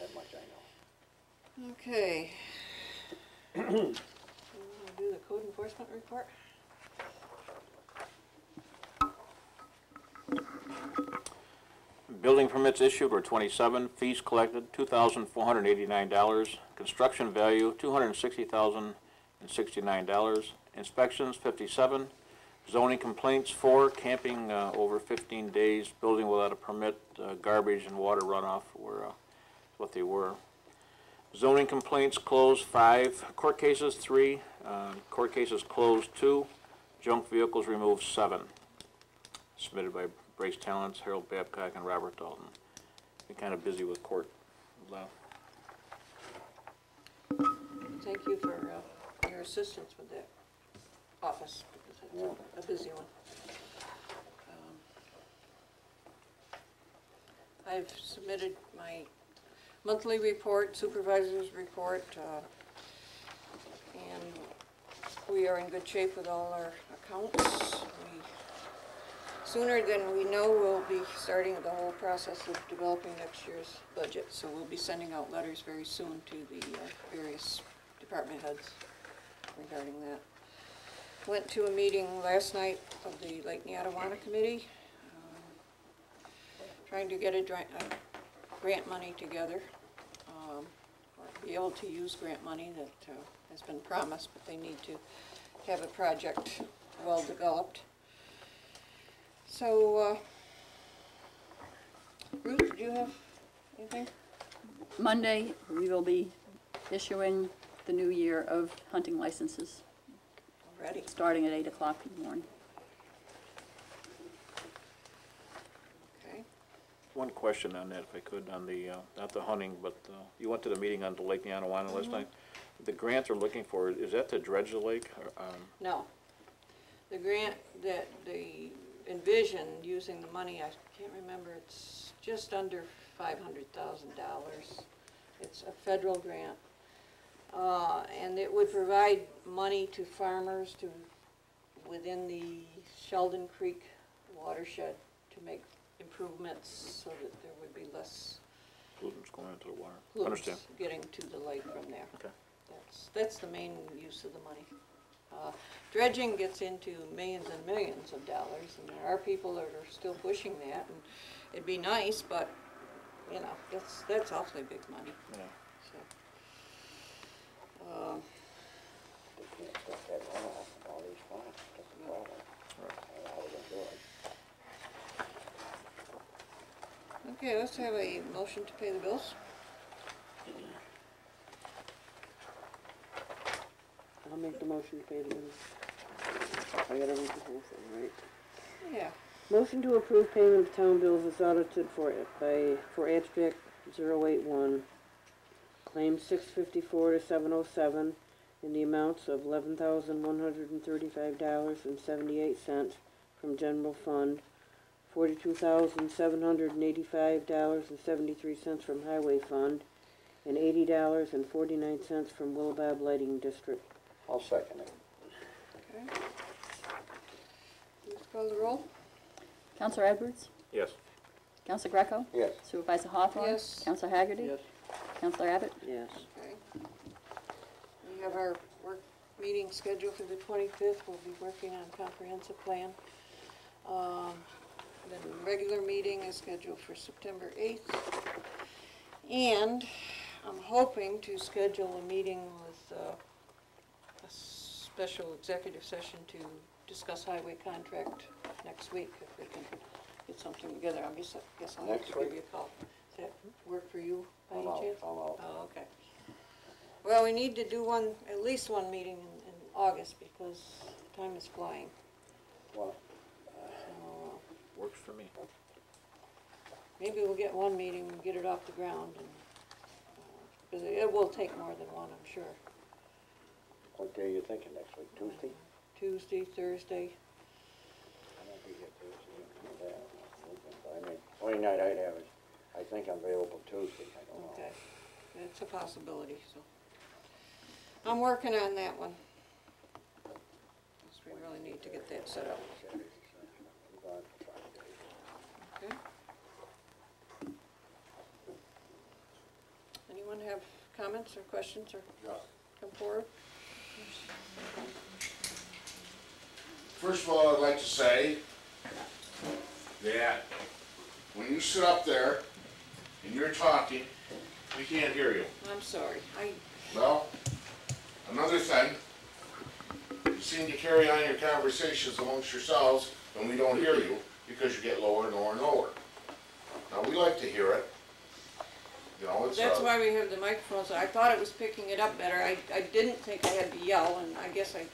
That much I know. Okay. [clears throat] Do the code enforcement report? Building permits issued were twenty-seven, fees collected, two thousand four hundred eighty-nine dollars, construction value, two hundred sixty thousand and sixty-nine dollars, inspections, fifty-seven, zoning complaints, four, camping, uh, over fifteen days, building without a permit, uh, garbage and water runoff were, uh, what they were. Zoning complaints closed, five, court cases, three, uh, court cases closed, two, junk vehicles removed, seven submitted by Brace Talents, Harold Babcock, and Robert Dalton. Been kind of busy with court. Thank you for, uh, your assistance with that office, a busy one. Um, I've submitted my monthly report, supervisor's report, uh, and we are in good shape with all our accounts. We- Sooner than we know, we'll be starting the whole process of developing next year's budget, so we'll be sending out letters very soon to the uh, various department heads regarding that. Went to a meeting last night of the Lake Neatahwanta Committee, um, trying to get a, dri- a grant money together, um, or be able to use grant money that uh, has been promised, but they need to have a project well developed. So, uh, Ruth, do you have anything? Monday, we will be issuing the new year of hunting licenses, Ready? starting at eight o'clock in the morning. Okay. One question on that, if I could, on the, uh, not the hunting, but uh, you went to the meeting on the Lake Neatahwanta last night. The grant they're looking for, is that to dredge the lake? or, um, No. The grant that they envisioned using the money, I can't remember, it's just under five hundred thousand dollars. It's a federal grant. Uh, and it would provide money to farmers to, within the Sheldon Creek watershed to make improvements so that there would be less Pollutants going into the water? pollutants Understand? getting to the lake from there. Okay. That's, that's the main use of the money. Uh, Dredging gets into millions and millions of dollars, and there are people that are still pushing that, and it'd be nice, but, you know, that's, that's awfully big money, Yeah. So. Um, They can't stop that runoff all these farms, that's the problem. I how we're gonna do it. Okay, let's have a motion to pay the bills. I'll make the motion to pay the bills. I got everything else in, right? Yeah, Motion to approve payment of town bills is audited for, by, for abstract zero eight one, claim six fifty-four to seven oh seven, in the amounts of eleven thousand one hundred and thirty-five dollars and seventy-eight cents from general fund, forty-two thousand seven hundred and eighty-five dollars and seventy-three cents from highway fund, and eighty dollars and forty-nine cents from Willabab Lighting District. I'll second it. okay. Please call the roll. Counselor Edwards? Yes. Counselor Greco? Yes. Supervisor Hawthorne? Yes. Counselor Haggerty? Yes. Counselor Abbott? Yes. Okay. We have our work meeting scheduled for the twenty-fifth, we'll be working on comprehensive plan. Um, the regular meeting is scheduled for September eighth. And I'm hoping to schedule a meeting with, uh, a special executive session to discuss highway contract next week, if we can get something together, I guess, I guess I'll have to Next give you a call. Does that work for you by I'm any out, chance? I'm out. Oh, okay. Well, we need to do one, at least one meeting in, in August because time is flying. Well, So Works for me. maybe we'll get one meeting and get it off the ground and, uh, 'cause it will take more than one, I'm sure. what day are you thinking next week, Tuesday? Tuesday, Thursday, I won't be here Tuesday. Yeah, I mean, only night I'd have is, I think I'm available Tuesday, I don't know. okay. It's a possibility, so. I'm working on that one. 'Cause we really need to get that set up. I'm gone for. Okay. Anyone have comments or questions or come forward? First of all, I'd like to say that when you sit up there and you're talking, we can't hear you. I'm sorry, I, Well, another thing, you seem to carry on your conversations amongst yourselves and we don't hear you because you get lower and lower and lower. Now, we like to hear it. You know, it's, that's uh, why we have the microphones, I thought it was picking it up better, I, I didn't think I had to yell, and I guess I,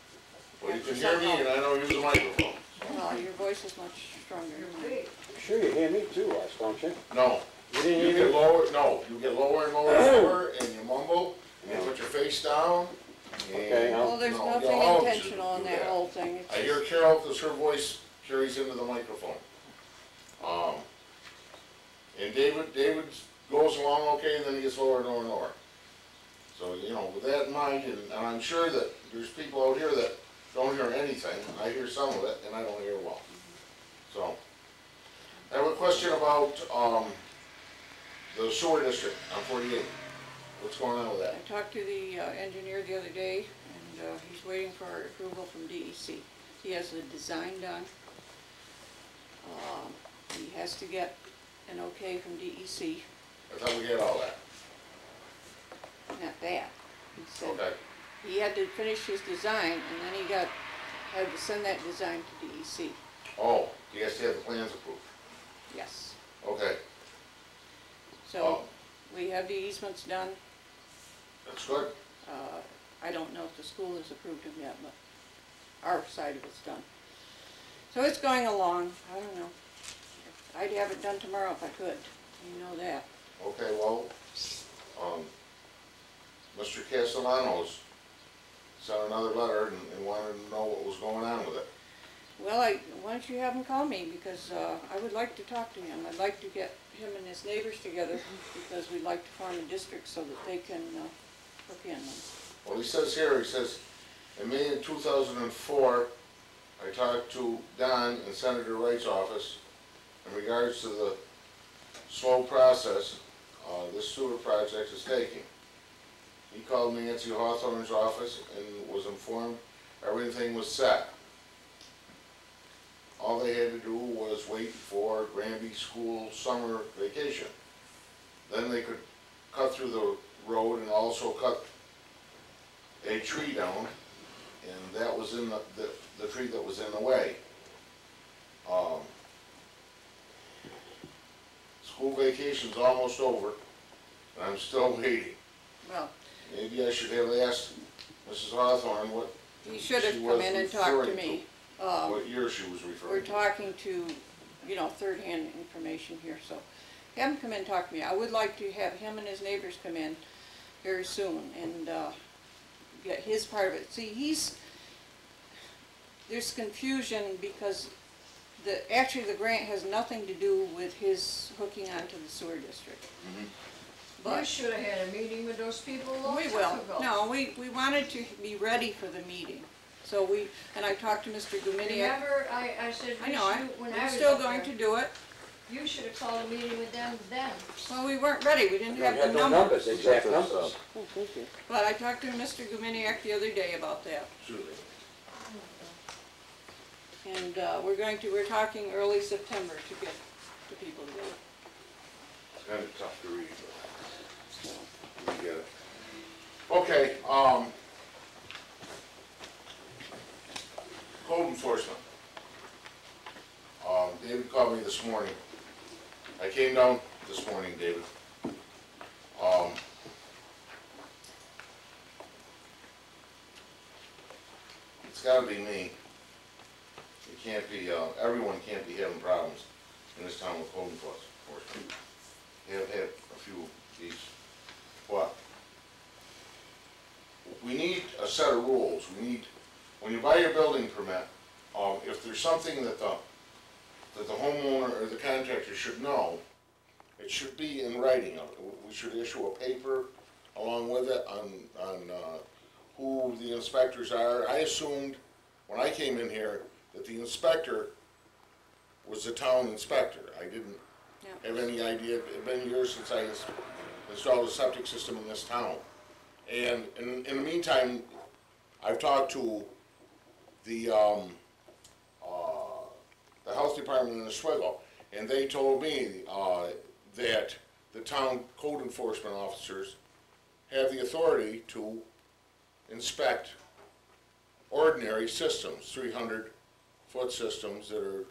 well, you can hear me and I don't use the microphone. well, your voice is much stronger. than mine. Sure, you hear me too, Russ, don't you? No, You you didn't get lower, no, you get lower and lower and lower and you mumble and you put your face down. Okay, and- I'll- Well, there's no, nothing all intentional in do that whole thing, it's I hear Carol, because her voice carries into the microphone. Um, and David, David goes along okay, and then he gets lower and lower and lower. So, you know, with that in mind, and, and I'm sure that there's people out here that don't hear anything, I hear some of it, and I don't hear well. So, I have a question about, um, the sewer district on forty-eight. What's going on with that? I talked to the uh, engineer the other day, and uh, he's waiting for approval from DEC. He has the design done. Um, He has to get an okay from DEC, I thought we had all that. Not that. He said Okay, he had to finish his design and then he got, had to send that design to DEC. oh, you guys have the plans approved, Yes. okay, So Oh. we have the easements done. that's good. Uh, I don't know if the school has approved them yet, but our side of it's done. So it's going along. I don't know. I'd have it done tomorrow if I could. You know that. Okay, well, um, Mr. Castellanos sent another letter and, and wanted to know what was going on with it. Well, I, why don't you have him call me, because, uh, I would like to talk to him. I'd like to get him and his neighbors together, because we'd like to form a district so that they can, uh, hook in. Well, he says here, he says, in May of two thousand and four, I talked to Don in Senator Wright's office in regards to the slow process, uh, this sewer project is taking. He called Nancy Hawthorne's office and was informed everything was set. All they had to do was wait for Granby school summer vacation. Then they could cut through the road and also cut a tree down, and that was in the, the, the tree that was in the way. Um, School vacation's almost over, and I'm still waiting. Well, Maybe I should have asked Mrs. Hawthorne what, he should have come in and talked to me. Um, what year she was We're referring to. talking to, you know, third-hand information here, so have him come in and talk to me. I would like to have him and his neighbors come in very soon and, uh, get his part of it. See, he's, there's confusion because the, actually, the grant has nothing to do with his hooking onto the sewer district. You But should have had a meeting with those people a long we time will, ago. no, we, we wanted to be ready for the meeting. So we, and I talked to Mr. Guminiak. Remember, I, I said, I we know, I, should, when I we're was still up going there, to do it. you should have called a meeting with them then. Well, we weren't ready, we didn't We have had the no numbers. numbers, exact That's, numbers. Oh, thank you. But I talked to Mr. Guminiak the other day about that. Julie. And, uh, we're going to, we're talking early September to get the people together. It's kind of tough to read, So, but we get it. Okay, um, code enforcement. Um, David called me this morning. I came down this morning, David. Um, it's gotta be me. It can't be, uh, everyone can't be having problems in this town with code enforcement. We have had a few of these, but we need a set of rules. We need, when you buy your building permit, um, if there's something that the, that the homeowner or the contractor should know, it should be in writing. We should issue a paper along with it on, on, uh, who the inspectors are. I assumed, when I came in here, that the inspector was the town inspector. I didn't yeah. have any idea, it's been years since I ins- installed a septic system in this town. And in, in the meantime, I've talked to the, um, uh, the health department in Oswego, and they told me, uh, that the town code enforcement officers have the authority to inspect ordinary systems, three hundred foot systems that are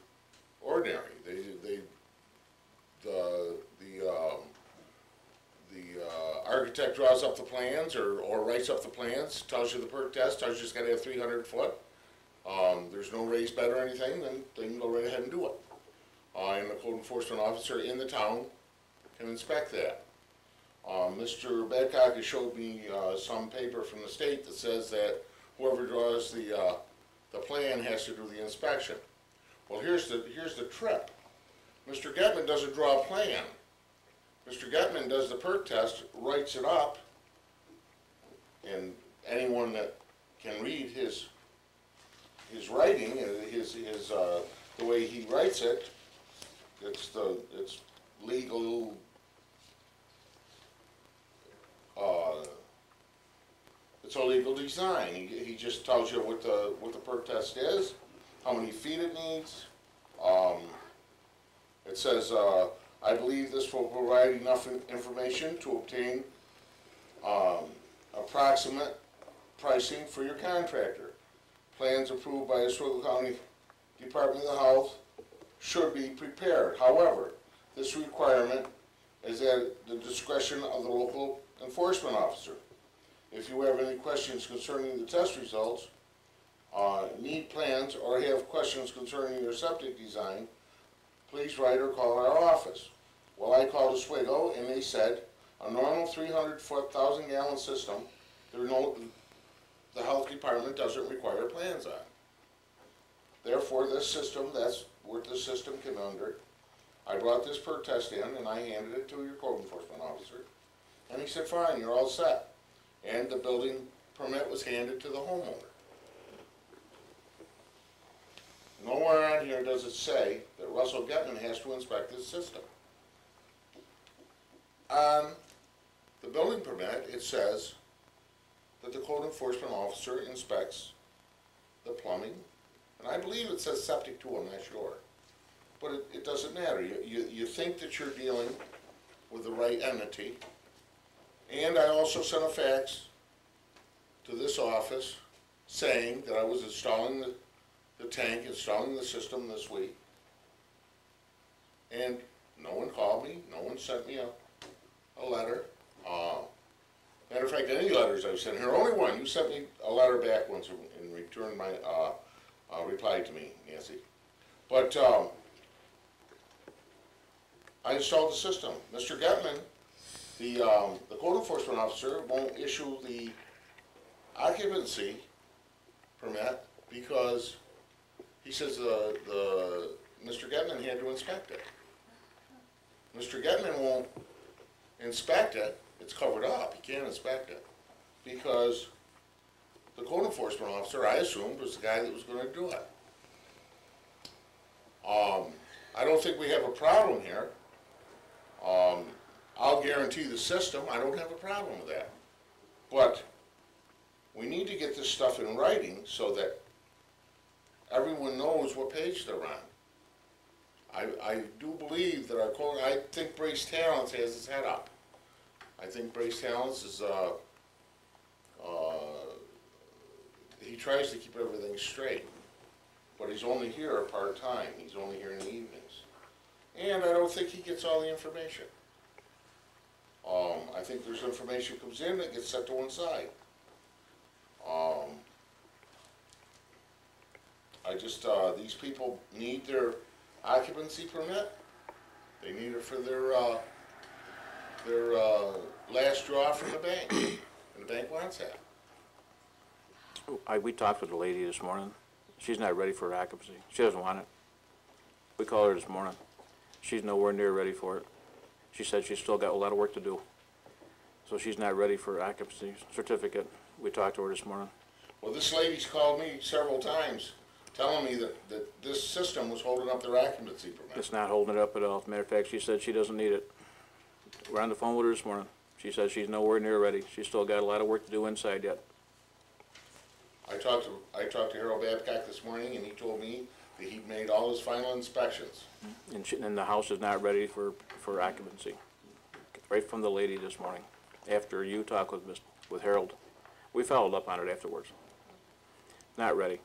ordinary. They, they, the, the, um, the uh, architect draws up the plans or, or writes up the plans, tells you the perk test, tells you it's gotta have three hundred foot. Um, there's no raised bed or anything, then they can go right ahead and do it. Uh, and the code enforcement officer in the town can inspect that. Um, Mr. Babcock has showed me, uh, some paper from the state that says that whoever draws the, uh, the plan has to do the inspection. Well, here's the, here's the trip. Mr. Getman doesn't draw a plan. Mr. Getman does the perk test, writes it up, and anyone that can read his, his writing, his, his, uh, the way he writes it, it's the, it's legal, uh, it's a legal design. He, he just tells you what the, what the perk test is, how many feet it needs. Um, it says, uh, I believe this will provide enough in- information to obtain, um, approximate pricing for your contractor. Plans approved by the Oswego County Department of Health should be prepared. However, this requirement is at the discretion of the local enforcement officer. If you have any questions concerning the test results, uh, need plans, or have questions concerning your septic design, please write or call our office. Well, I called Oswego, and they said, a normal three hundred foot, thousand gallon system, there no, the health department doesn't require plans on. Therefore, this system, that's what the system came under. I brought this perk test in, and I handed it to your code enforcement officer, and he said, fine, you're all set. And the building permit was handed to the homeowner. Nowhere on here does it say that Russell Getman has to inspect this system. On the building permit, it says that the code enforcement officer inspects the plumbing, and I believe it says septic too, I'm not sure. But it, it doesn't matter, you, you, you think that you're dealing with the right entity. And I also sent a fax to this office saying that I was installing the, the tank, installing the system this week. And no one called me, no one sent me a, a letter. Uh, matter of fact, any letters I've sent here, only one, you sent me a letter back once in return my, uh, uh, reply to me, Nancy. But, um, I installed the system. Mr. Getman, the, um, the code enforcement officer won't issue the occupancy permit because he says the, the, Mr. Getman had to inspect it. Mr. Getman won't inspect it, it's covered up, you can't inspect it. Because the code enforcement officer, I assumed, was the guy that was gonna do it. Um, I don't think we have a problem here. Um, I'll guarantee the system, I don't have a problem with that. But we need to get this stuff in writing so that everyone knows what page they're on. I, I do believe that our code, I think Brace Talents has his head up. I think Brace Talents is, uh, uh, he tries to keep everything straight. But he's only here part-time, he's only here in the evenings. And I don't think he gets all the information. Um, I think there's information comes in that gets set to one side. Um, I just, uh, these people need their occupancy permit. They need it for their, uh, their, uh, last draw from the bank, and the bank wants that. I, we talked with the lady this morning. She's not ready for occupancy. She doesn't want it. We called her this morning. She's nowhere near ready for it. She said she's still got a lot of work to do. So she's not ready for occupancy certificate. We talked to her this morning. Well, this lady's called me several times, telling me that, that this system was holding up their occupancy permit. It's not holding it up at all. As a matter of fact, she said she doesn't need it. We're on the phone with her this morning. She says she's nowhere near ready. She's still got a lot of work to do inside yet. I talked to, I talked to Harold Babcock this morning, and he told me that he'd made all his final inspections. And she, and the house is not ready for, for occupancy. Right from the lady this morning, after you talked with Miss, with Harold. We followed up on it afterwards. Not ready.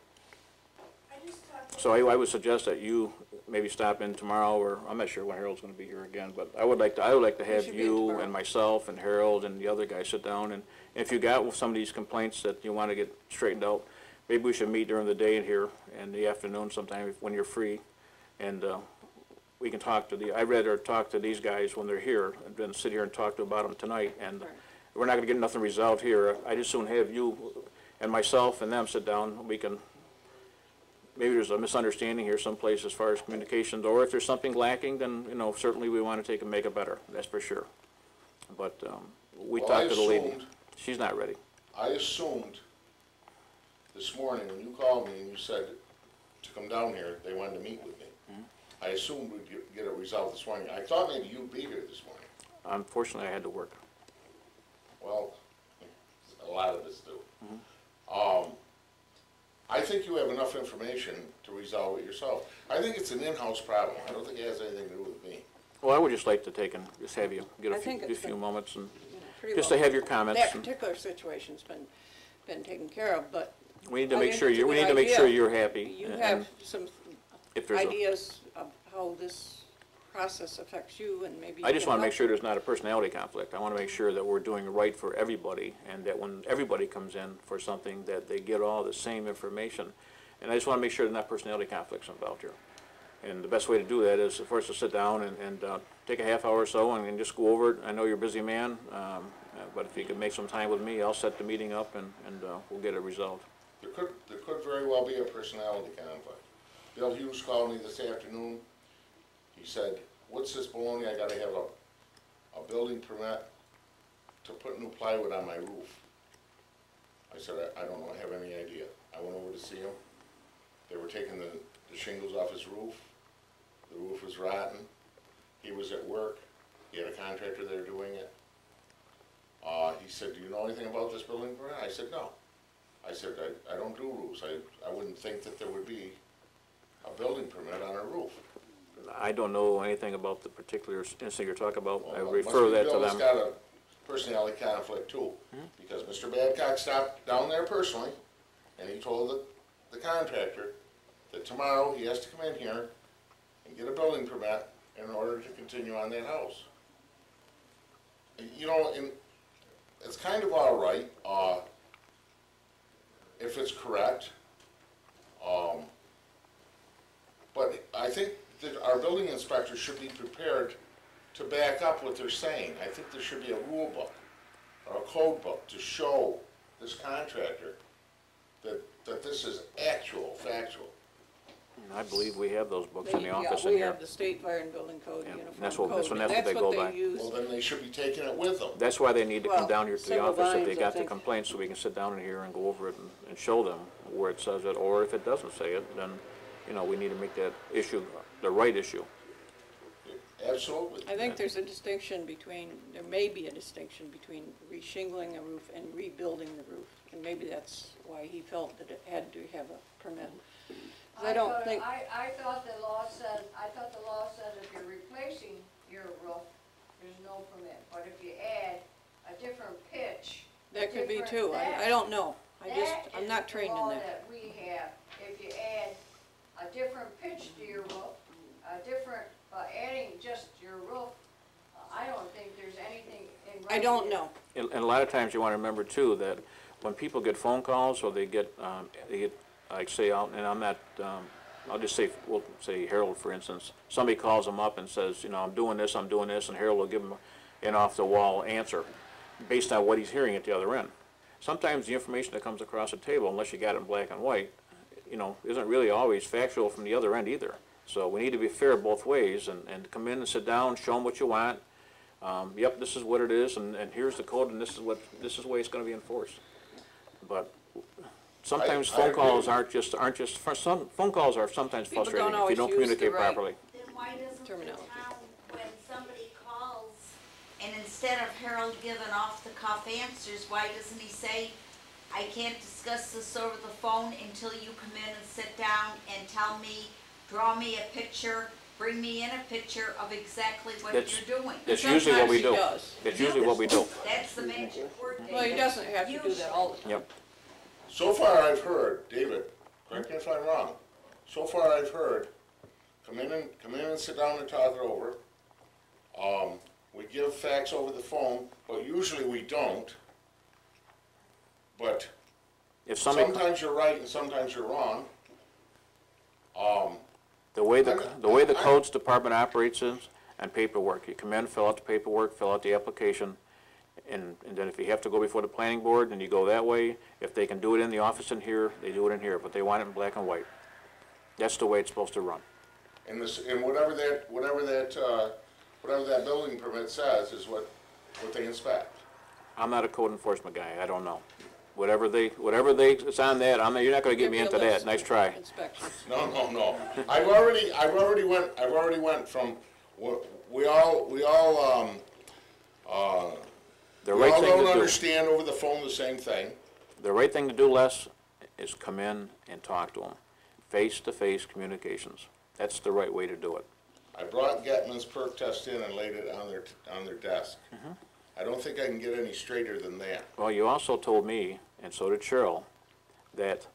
So I, I would suggest that you maybe stop in tomorrow, or, I'm not sure when Harold's gonna be here again, but I would like to, I would like to have should be in you tomorrow. and myself and Harold and the other guy sit down, and if you got some of these complaints that you wanna get straightened out, maybe we should meet during the day in here, and the afternoon sometime when you're free, and, uh, we can talk to the, I'd rather talk to these guys when they're here than sit here and talk to about them tonight, and we're not gonna get nothing resolved here. I just soon have you and myself and them sit down, we can, maybe there's a misunderstanding here someplace as far as communications, or if there's something lacking, then, you know, certainly we wanna take and make it better, that's for sure. But, um, we Well, I talked to the lady, assumed- she's not ready. I assumed this morning when you called me and you said to come down here, they wanted to meet with me. I assumed we'd get- get it resolved this morning. I thought maybe you'd be here this morning. Unfortunately, I had to work. Well, a lot of us do. Um, I think you have enough information to resolve it yourself. I think it's an in-house problem. I don't think it has anything to do with me. Well, I would just like to take and just have you get I a few, think a it's few been- moments and you know, pretty just to well- have your comments. That and particular situation's been, been taken care of, but We need to I make think sure it's a you, we good need to make sure idea. you're happy. you and- have some If there's a, ideas of how this process affects you and maybe. I just wanna make sure there's not a personality conflict. I wanna make sure that we're doing right for everybody, and that when everybody comes in for something, that they get all the same information. And I just wanna make sure there's not personality conflicts involved here. And the best way to do that is for us to sit down and, and, uh, take a half hour or so and, and just go over it. I know you're a busy man, um, uh, but if you could make some time with me, I'll set the meeting up and, and, uh, we'll get it resolved. There could, there could very well be a personality conflict. Bill Hughes called me this afternoon. He said, what's this baloney, I gotta have a, a building permit to put new plywood on my roof. I said, I, I don't know, I have any idea. I went over to see him. They were taking the, the shingles off his roof. The roof was rotten. He was at work. He had a contractor there doing it. Uh, he said, do you know anything about this building permit? I said, no. I said, I, I don't do roofs, I, I wouldn't think that there would be a building permit on a roof. I don't know anything about the particular incident you're talking about. I Well, refer must be that to Bill has them. got a personality conflict too, because Mr. Babcock stopped down there personally, and he told the, the contractor that tomorrow he has to come in here and get a building permit in order to continue on that house. You know, and it's kind of all right, uh, if it's correct. Um, but I think that our building inspectors should be prepared to back up what they're saying. I think there should be a rule book or a code book to show this contractor that, that this is actual, factual. I believe we have those books They- in the yeah, office in we here. have the state fire and building code, Yeah, uniform that's what- code, that's what- and that's what they go what by. use. Well, then they should be taking it with them. That's why they need to come Well, down here to the several office if they volumes, I got the think. complaints, so we can sit down in here and go over it and, and show them where it says it, or if it doesn't say it, then, you know, we need to make that issue the right issue. Absolutely. I think there's a distinction between, there may be a distinction between reshingling a roof and rebuilding the roof. And maybe that's why he felt that it had to have a permit. 'Cause I don't thought- think, I, I thought the law said, I thought the law said if you're replacing your roof, there's no permit. But if you add a different pitch. that could be different- too, I, I that- don't know. I just, that I'm is not the trained in law that. we have. If you add a different pitch to your roof, a different, uh, adding just your roof, I don't think there's anything in. I don't know. And, and a lot of times you wanna remember too, that when people get phone calls, or they get, um, they get, like say out, and I'm not, um, I'll just say, we'll say Harold, for instance, somebody calls them up and says, you know, I'm doing this, I'm doing this, and Harold will give them an off-the-wall answer, based on what he's hearing at the other end. Sometimes the information that comes across the table, unless you got it in black and white, you know, isn't really always factual from the other end either. So we need to be fair both ways, and, and come in and sit down, show them what you want, um, yep, this is what it is, and, and here's the code, and this is what, this is the way it's gonna be enforced. But sometimes I- I phone agree calls aren't just, aren't just, for some, phone calls are sometimes People don't frustrating if you always don't use the communicate right- properly. Then why doesn't the Terminology. town, when somebody calls, and instead of Harold giving off-the-cuff answers, why doesn't he say, I can't discuss this over the phone until you come in and sit down and tell me, draw me a picture, bring me in a picture of exactly what That's- you're doing. That's usually what we do. Sometimes he. That's usually what we do. That's the magic word, David. Well, he doesn't have to do that all the time. Yep. So far I've heard, David, correct me if I'm wrong, so far I've heard, come in and, come in and sit down and talk it over. Um, we give facts over the phone, but usually we don't. But If somebody, sometimes you're right and sometimes you're wrong. Um, the way the, the way the codes department operates is, and paperwork, you come in, fill out the paperwork, fill out the application, and, and then if you have to go before the planning board, then you go that way. If they can do it in the office in here, they do it in here, but they want it in black and white. That's the way it's supposed to run. and this, and whatever that, whatever that, uh, whatever that building permit says is what, what they inspect. I'm not a code enforcement guy, I don't know. Whatever they, whatever they, it's on that, I'm, you're not gonna get me into that, nice try. Inspections. No, no, no. I've already, I've already went, I've already went from, we- we all, we all, um, uh, The we right all thing don't to do, understand over the phone the same thing. the right thing to do, Les, is come in and talk to them. Face-to-face communications. That's the right way to do it. I brought Getman's perk test in and laid it on their, on their desk. Mm-hmm. I don't think I can get any straighter than that. Well, you also told me, and so did Cheryl, that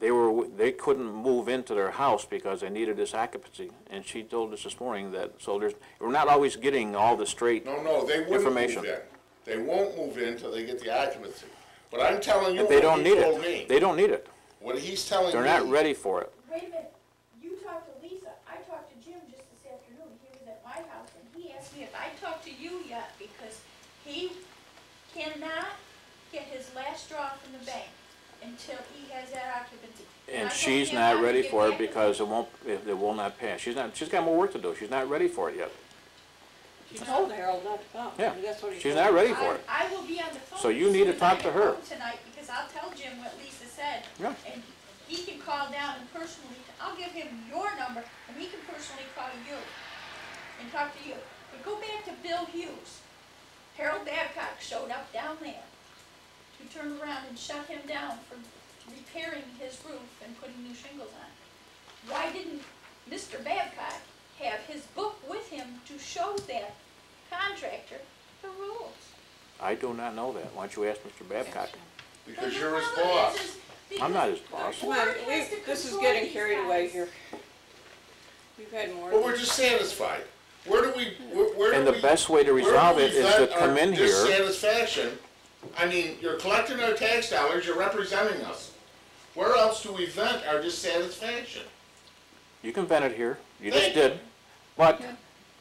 they were, they couldn't move into their house because they needed this occupancy. And she told us this morning that, so there's, we're not always getting all the straight No, no, they wouldn't move information. in. They won't move in until they get the occupancy. But I'm telling you But they what don't he need told it. me. They don't need it. What he's telling me. They're not ready for it. Wait a minute, you talked to Lisa, I talked to Jim just this afternoon, he was at my house, and he asked me if I talked to you yet, because he cannot get his last draw from the bank until he has that occupancy. And told she's not ready for it because it won't, it it will not pass. She's not, she's got more work to do. She's not ready for it yet. She told Harold not to come. Yeah, That's what he she's told not ready for it. I will be on the phone. So you need to as talk to get her. home Tonight, because I'll tell Jim what Lisa said. Yeah. And he can call down and personally, I'll give him your number, and he can personally call you and talk to you. But go back to Bill Hughes. Harold Babcock showed up down there to turn around and shut him down for repairing his roof and putting new shingles on. Why didn't Mr. Babcock have his book with him to show that contractor the rules? I do not know that. Why don't you ask Mr. Babcock? Because you're his boss. is- is I'm not his boss. the Come on, we, this is getting these carried away here. We've had more. But we're just satisfied. Where do we, where, where do And we? the best way to resolve it is to come in here. Dissatisfaction. I mean, you're collecting our tax dollars, you're representing us. Where else do we vent our dissatisfaction? You can vent it here. You just Thank you. did. But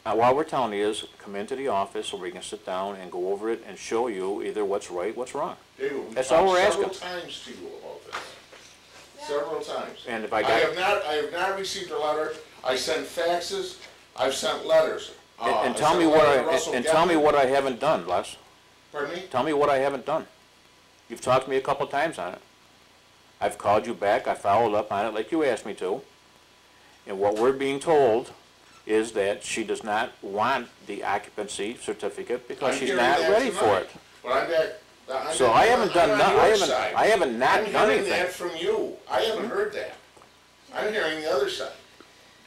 uh, what we're telling you is come into the office so we can sit down and go over it and show you either what's right, what's wrong. David, we That's all talked we're several asking. times to you about this. Several times. And if I I have not, I have not received a letter. I sent faxes, I've sent letters. Uh, and and tell me a what I, to and tell me what I haven't done, Les. Pardon me? Tell me what I haven't done. You've talked to me a couple times on it. I've called you back, I followed up on it like you asked me to. And what we're being told is that she does not want the occupancy certificate because I'm she's not ready for it. But I'm back. I'm So I haven't done I'm no- I haven't- side. I haven't not I'm done hearing anything. that from you. I haven't heard that. I'm hearing the other side.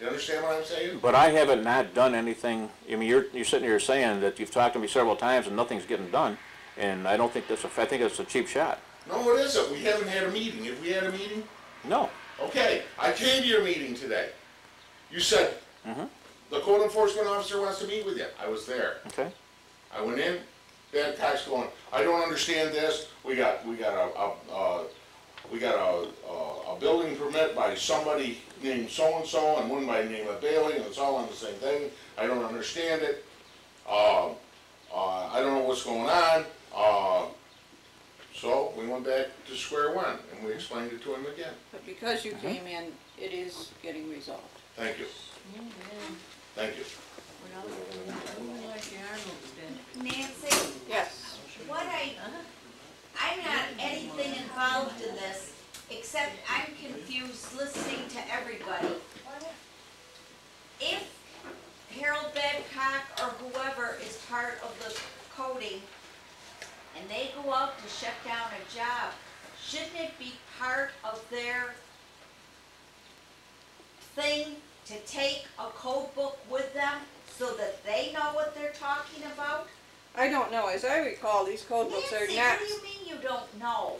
You understand what I'm saying? But I haven't not done anything, I mean, you're, you're sitting here saying that you've talked to me several times and nothing's getting done, and I don't think that's a, I think it's a cheap shot. No, it isn't. We haven't had a meeting. Have we had a meeting? No. Okay, I came to your meeting today. You said, Mhm. the code enforcement officer wants to meet with you. I was there. Okay? I went in, Babcock's going, I don't understand this, we got, we got a, a, uh, we got a, a, a building permit by somebody named so-and-so and one by the name of Bailey, and it's all on the same thing, I don't understand it. Um, uh, I don't know what's going on, uh, so we went back to square one, and we explained it to him again. But because you came in, it is getting resolved. Thank you, thank you. Nancy, Yes. what I, I'm not anything involved in this, except I'm confused listening to everybody. If Harold Babcock or whoever is part of the coding, and they go out to shut down a job, shouldn't it be part of their thing to take a code book with them so that they know what they're talking about? I don't know, as I recall, these code books are Nancy, not, what do you mean you don't know?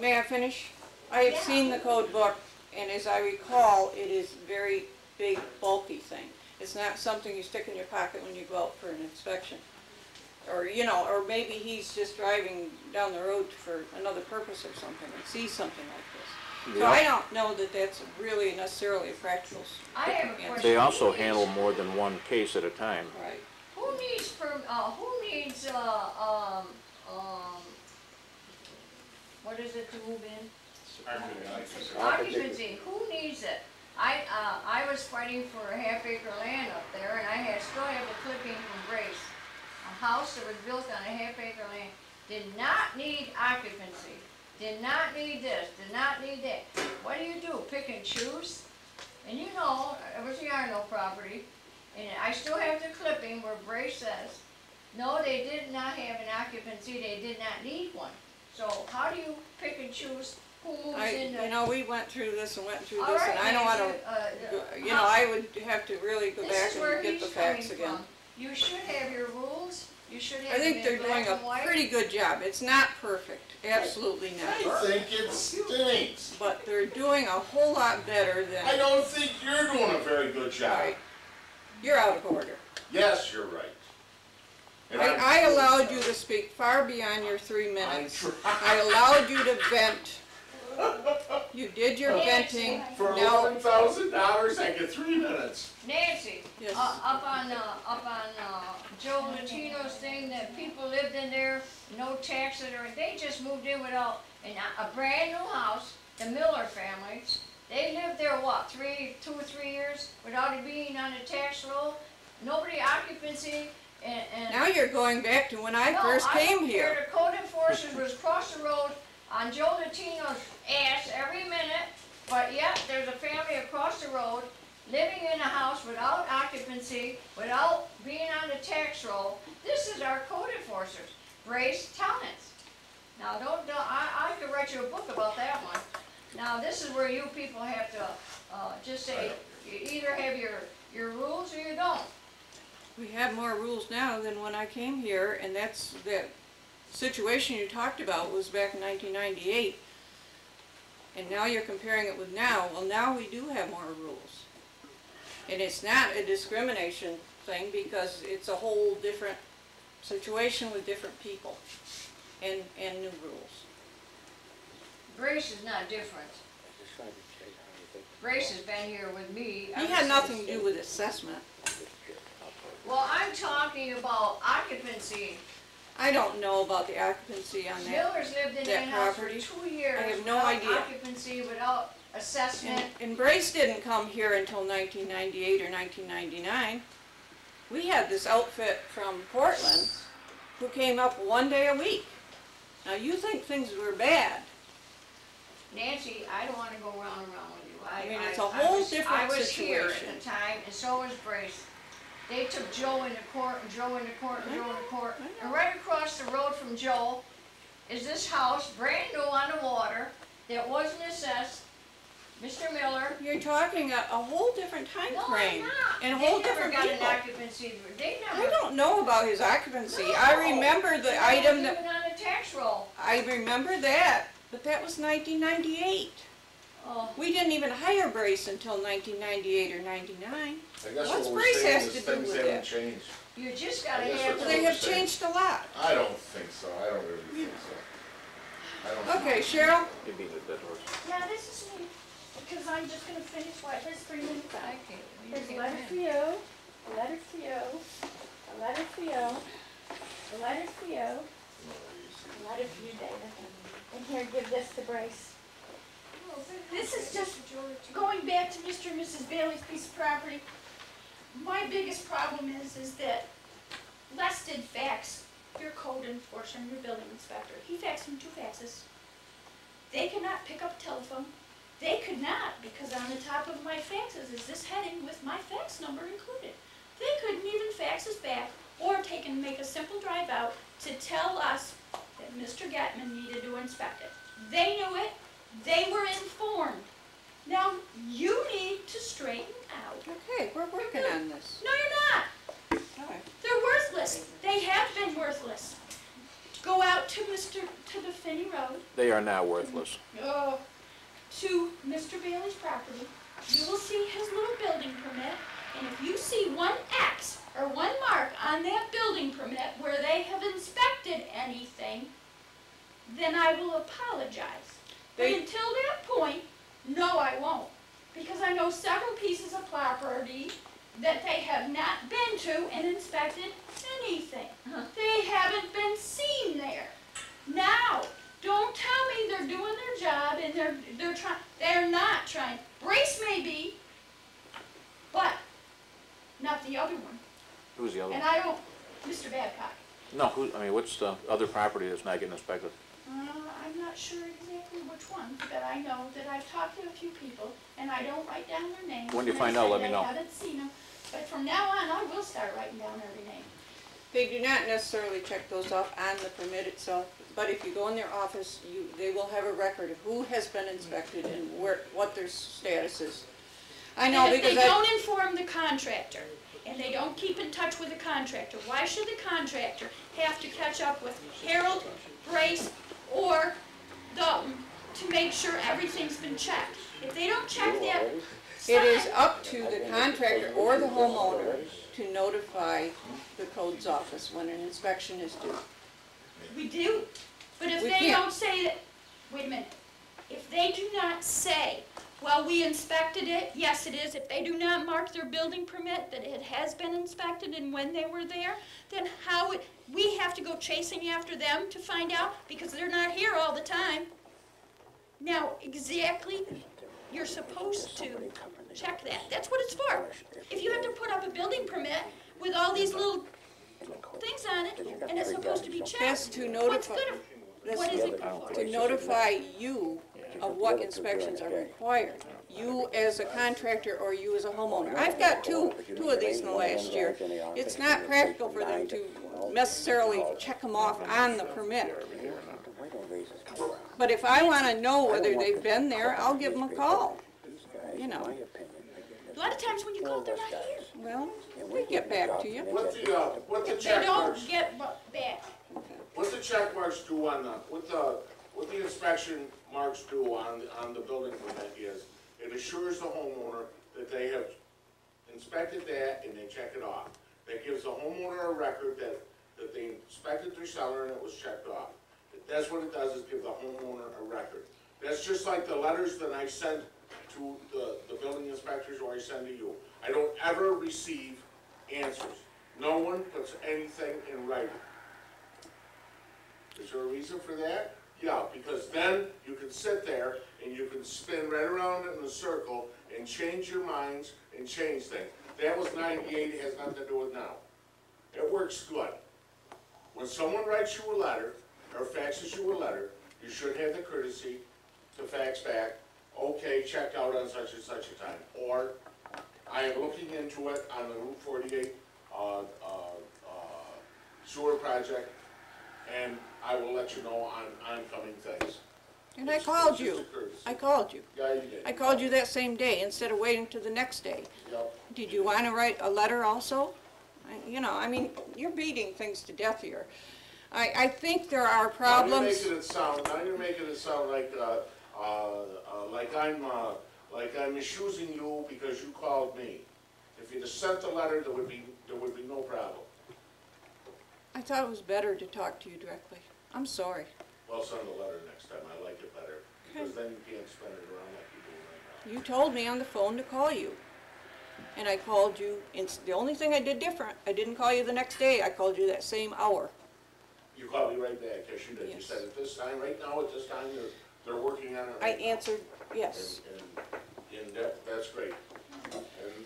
may I finish? I have Yeah. seen the code book, and as I recall, it is very big bulky thing. It's not something you stick in your pocket when you go out for an inspection. Or, you know, or maybe he's just driving down the road for another purpose or something and sees something like this. Yeah. So I don't know that that's really necessarily a practical s- I have a question. They also handle more than one case at a time. Right. Who needs per, uh, who needs, uh, um, um, what is it to move in? Occupancy, who needs it? I, uh, I was fighting for a half acre land up there and I had, still have a clipping from Grace. A house that was built on a half acre land, did not need occupancy, did not need this, did not need that. What do you do, pick and choose? And you know, it was the Yarno property, and I still have the clipping where Brace says, no, they did not have an occupancy, they did not need one. So how do you pick and choose who moves I, in the. you know, we went through this and went through All this, right, and I don't wanna, Nancy, uh, go- you uh, know, I would have to really go This back is where and get he's the facts again. from. You should have your rules, you should have I them think they're black doing and a white. pretty good job. It's not perfect, absolutely not. I not. think it stinks. But they're doing a whole lot better than. I don't think you're doing a very good job. Right. You're out of order. Yes, you're right. And I'm- I, I allowed you to speak far beyond your three minutes. I allowed you to vent. You did your venting. For Now, eleven thousand dollars, I get three minutes. Nancy, Yes. uh, up on, uh, up on, uh, Joe Latino's thing that people lived in there, no taxes or, they just moved in without, in a, a brand new house, the Miller family. They lived there, what, three, two or three years without it being on the tax roll? Nobody occupancy and, and. now you're going back to when I No, first I came here. The code enforcement was across the road on Joe Latino's ass every minute, but yet there's a family across the road living in a house without occupancy, without being on the tax roll. This is our code enforcers, Brace Talents. Now, don't, don't- I, I could write you a book about that one. Now, this is where you people have to, uh, just say, you either have your, your rules or you don't. We have more rules now than when I came here, and that's, that situation you talked about was back in nineteen ninety-eight. And now you're comparing it with now, well, now we do have more rules. And it's not a discrimination thing, because it's a whole different situation with different people and, and new rules. Brace is not different. Brace has been here with me. He had nothing to do with assessment. Well, I'm talking about occupancy. I don't know about the occupancy on that. Miller's lived in that that house for property. two years. I have no without idea. Occupancy, without assessment. And, and Brace didn't come here until nineteen ninety-eight or nineteen ninety-nine. We had this outfit from Portland who came up one day a week. Now, you think things were bad. Nancy, I don't wanna go round and round with you. I, mean, it's a whole was- different I was here situation. at the time, and so was Brace. They took Joe into court, and Joe into court, and I Joe into know, court. I know. And right across the road from Joe is this house, brand new on the water, that wasn't assessed. Mr. Miller. You're talking a, a whole different time No, I'm frame not. and a whole They never different got an occupancy, they I never. don't know about his occupancy. I No. remember They the item weren't that, Even on the tax roll. I remember that, but that was nineteen ninety-eight. Oh, We didn't even hire Brace until nineteen ninety-eight or ninety-nine. I guess What's what we're Brace saying has is to do things with haven't that? changed. you just gotta guess have. They the- have changed a lot. I don't think so, I don't really think so. I don't. Okay, Cheryl? You're beating a dead horse. Yeah, this is me, because I'm just gonna finish what his three minutes I are. can't. There's a letter win. for you, a letter for you, a letter for you, a letter for you, a letter for you, David. And here, give this to Bryce. This is just going back to Mr. and Mrs. Bailey's piece of property. My biggest problem is, is that Les did fax your code enforcement, your building inspector. He faxed him two faxes. They could not pick up the telephone. They could not, because on the top of my faxes is this heading with my fax number included. They couldn't even fax us back or take and make a simple drive out to tell us that Mr. Getman needed to inspect it. They knew it, they were informed. Now, you need to straighten out. Okay, we're working on this. No, you're not. All right. They're worthless. They have been worthless. Go out to Mr., to the Finney Road, They are now worthless. uh, to Mr. Bailey's property. You will see his little building permit, and if you see one X or one mark on that building permit where they have inspected anything, then I will apologize. But They- until that point, no, I won't. Because I know several pieces of property that they have not been to and inspected anything. Uh-huh. They haven't been seen there. Now, don't tell me they're doing their job and they're, they're trying, they're not trying. Brace may be, not the other one. Who's the other And one? I don't, Mr. Babcock. No, who, I mean, what's the other property that's not getting inspected? Uh, I'm not sure exactly which one, but I know that I've talked to a few people, and I don't write down their names. When you and find out, said let me they know. haven't seen them, but from now on, I will start writing down every name. They do not necessarily check those off on the permit itself, but if you go in their office, you, they will have a record of who has been inspected and where, what their status is. I know And if because they I, don't inform the contractor, and they don't keep in touch with the contractor, why should the contractor have to catch up with Harold, Brace, or Dalton to make sure everything's been checked? If they don't check that, it is up to the contractor or the homeowner to notify the codes office when an inspection is due. we do. But if We they can't. don't say that, wait a minute, if they do not say, well, we inspected it, yes, it is, if they do not mark their building permit that it has been inspected and when they were there, then how, would- we have to go chasing after them to find out, because they're not here all the time. Now, exactly, you're supposed to check that, that's what it's for. If you have to put up a building permit with all these little things on it, and it's supposed to be checked, That's to what's notify, good, that's what is it good for? to notify you of what inspections are required. You as a contractor or you as a homeowner. I've got two, two of these in the last year. It's not practical for them to necessarily check them off on the permit. But if I wanna know whether they've been there, I'll give them a call, you know. A lot of times when you call, they're not here. Well, we get back to you. What the, uh, what the If they check don't marks, get bu- back, what the check marks do on the, what the, what the inspection marks do on, the- on the building permit is, it assures the homeowner that they have inspected that and they check it off. That gives the homeowner a record that, that they inspected their cellar and it was checked off. That's what it does, is give the homeowner a record. That's just like the letters that I send to the, the building inspectors or I send to you. I don't ever receive answers. No one puts anything in writing. Is there a reason for that? Yeah, because then you can sit there and you can spin right around in a circle and change your minds and change things. That was ninety-eight, it has nothing to do with now. It works good. When someone writes you a letter, or faxes you a letter, you should have the courtesy to fax back, okay, checked out on such and such a time. Or, I am looking into it on the Route forty-eight, uh, uh, uh, sewer project, and I will let you know on oncoming things. And I It's- called it's just you. a courtesy. I called you. Yeah, you did. I called you that same day instead of waiting to the next day. Yep. Did you want to write a letter also? I- You know, I mean, you're beating things to death here. I, I think there are Now problems. you're making it sound, now you're making it sound like, uh, uh, uh, like I'm, uh, like I'm misusing you because you called me. If you'd have sent the letter, there would be, there would be no problem. I thought it was better to talk to you directly. I'm sorry. Well, send the letter next time, I like it better, because then you can't spin it around like you do right now. You told me on the phone to call you. And I called you, and s- the only thing I did different, I didn't call you the next day, I called you that same hour. You called me right back, yes, you did, you Yes. said at this time, right now, at this time, they're, they're working on it I right now. answered, yes. And, and, and that, that's great. And,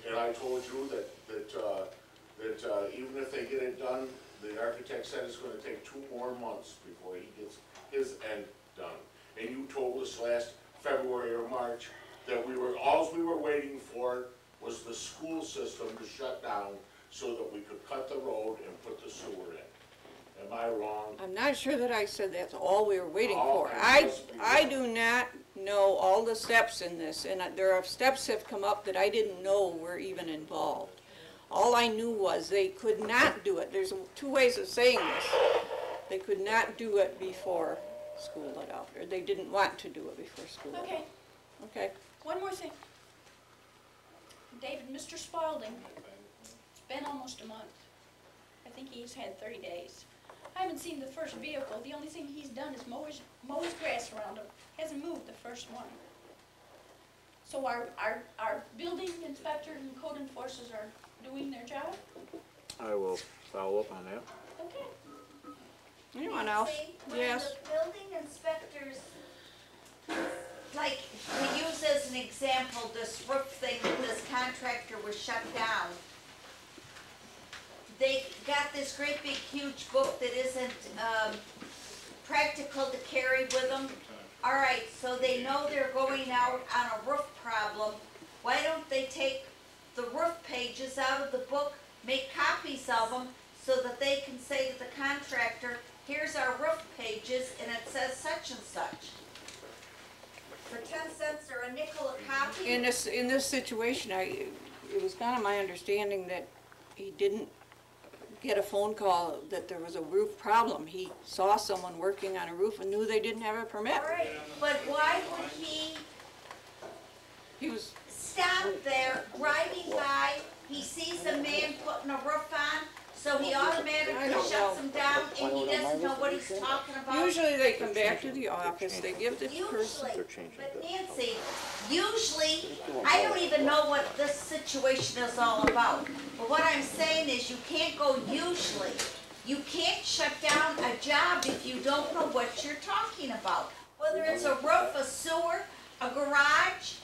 and I told you that, that, uh, that, uh, even if they get it done, the architect said it's gonna take two more months before he gets his end done. And you told us last February or March that we were, alls we were waiting for was the school system to shut down so that we could cut the road and put the sewer in. Am I wrong? I'm not sure that I said that's all we were waiting Oh, for. I, must be. I do not know all the steps in this, and there are steps that have come up that I didn't know were even involved. All I knew was they could not do it. There's two ways of saying this. They could not do it before school let out, or they didn't want to do it before school let out. okay, Okay, one more thing. David, Mr. Spalding, it's been almost a month. I think he's had thirty days. I haven't seen the first vehicle, the only thing he's done is mow his, mow his grass around him, hasn't moved the first one. So our, our, our building inspector and code enforcers are doing their job? I will follow up on that. Okay. anyone else? See, when Yes. the building inspectors, like, we use as an example, this roof thing, that this contractor was shut down. They got this great big huge book that isn't, um, practical to carry with them. All right, so they know they're going out on a roof problem. Why don't they take the roof pages out of the book, make copies of them, so that they can say to the contractor, here's our roof pages and it says such and such. For ten cents or a nickel a copy. In this, in this situation, I, it was kind of my understanding that he didn't get a phone call that there was a roof problem. He saw someone working on a roof and knew they didn't have a permit. All right, but why would he He was, stop there, driving by, he sees a man putting a roof on, so he automatically shuts him down and he doesn't know what he's talking about? usually they come back to the office, they give the person, Usually, but Nancy, usually, I don't even know what this situation is all about. But what I'm saying is you can't go usually. You can't shut down a job if you don't know what you're talking about. Whether it's a roof, a sewer, a garage,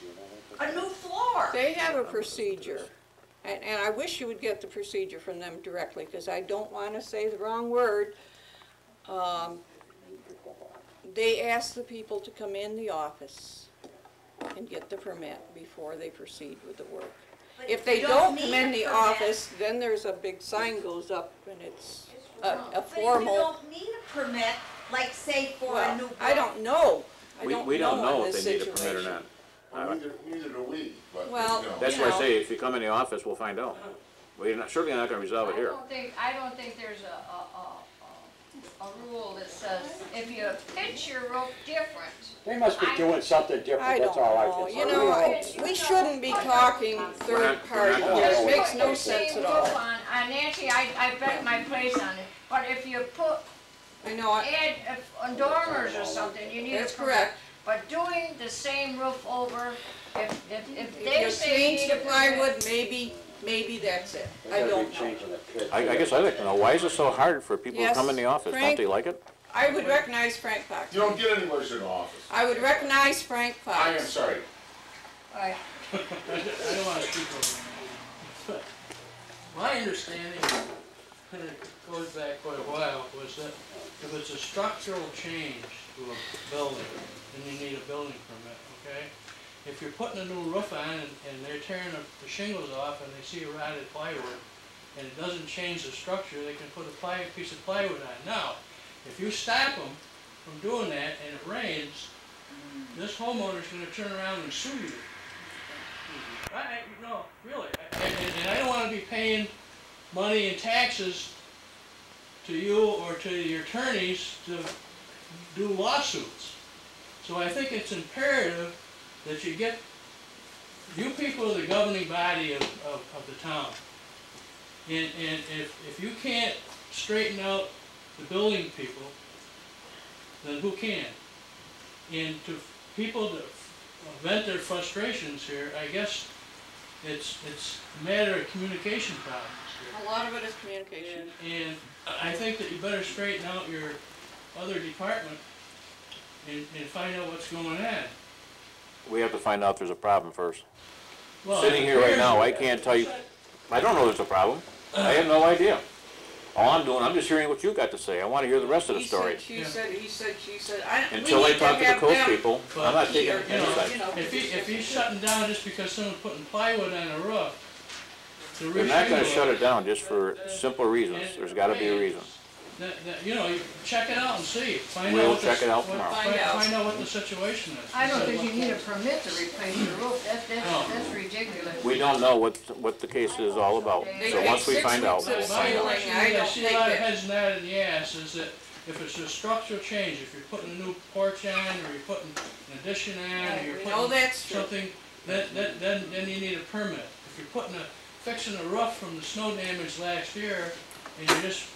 a new floor. they have a procedure. And, and I wish you would get the procedure from them directly, because I don't want to say the wrong word. Um, They ask the people to come in the office and get the permit before they proceed with the work. But If they you don't need come a in the permit. office, then there's a big sign goes up and it's a, a But if you formal, don't need a permit, like say for a new well, roof. I don't know. I We, don't we don't know know if this they need a permit or situation. not. Well, neither, neither do we, but, you know. That's why I say, if you come in the office, we'll find out. We're not, certainly not gonna resolve it I here. don't think, I don't think there's a, a, a, a, a rule that says if you pitch your roof different, They must be doing something different, I that's don't all I know, can say. you know, I- we shouldn't be talking third party, we're not it makes no sense at all. roof on, uh, Nancy, I, I bet my place on it, but if you put, I know, I- add uh, dormers or something, you need a That's permit. correct. But doing the same roof over, if, if, if if they you say you change the plywood, maybe, maybe that's it, I don't know. changing the pit. I, I guess I'd like to know, why is it so hard for people to Yes, come in the office? Don't Frank? they like it? I would recognize Frank Fox. You don't get anywhere in the office. I would recognize Frank Fox. I am sorry. Right. I don't- wanna speak over you, my understanding, and it goes back quite a while, was that if it's a structural change to a building, then you need a building permit, okay? If you're putting a new roof on and, and they're tearing the the shingles off and they see a rotted plywood, and it doesn't change the structure, they can put a ply, piece of plywood on. Now, if you stop them from doing that and it rains, this homeowner's gonna turn around and sue you. I, no, really, I- and, and- and I don't wanna be paying money in taxes to you or to your attorneys to do lawsuits. So I think it's imperative that you get, you people are the governing body of, of, of the town. And, and if, if you can't straighten out the building people, then who can? And to people that vent their frustrations here, I guess it's, it's a matter of communication problems here. A lot of it is communication. And I think that you better straighten out your other department and, and find out what's going on. We have to find out if there's a problem first. Well, Sitting here right now, I can't tell you, I don't know there's a problem. I have no idea. All I'm doing, I'm just hearing what you got to say. I wanna hear the rest of the He story. said, she said, he said, she said, I, we Until I need talk to the have coast them- people, I'm not taking You any know, side. you know, If he, if he's shutting down just because someone's putting plywood on a roof, to They're not gonna shut it, it down just for simple reasons. There's gotta be a reason. That, that, you know, you check it out and see, find We'll out what the, check it out what- tomorrow. find, Find out. find out what the situation is. I don't think you need a permit to replace your roof, that's, No. that's, oh. that's ridiculous. We don't know what, what the case is all about. They So once we six find out, weeks of My sealing, question I is, I don't see a think lot of that, heads nodding yes, is that if it's a structural change, if you're putting a new porch on, or you're putting an addition on, or you're we know putting that's true. something, then, then, then, then you need a permit. If you're putting a, fixing a roof from the snow damage last year, and you're just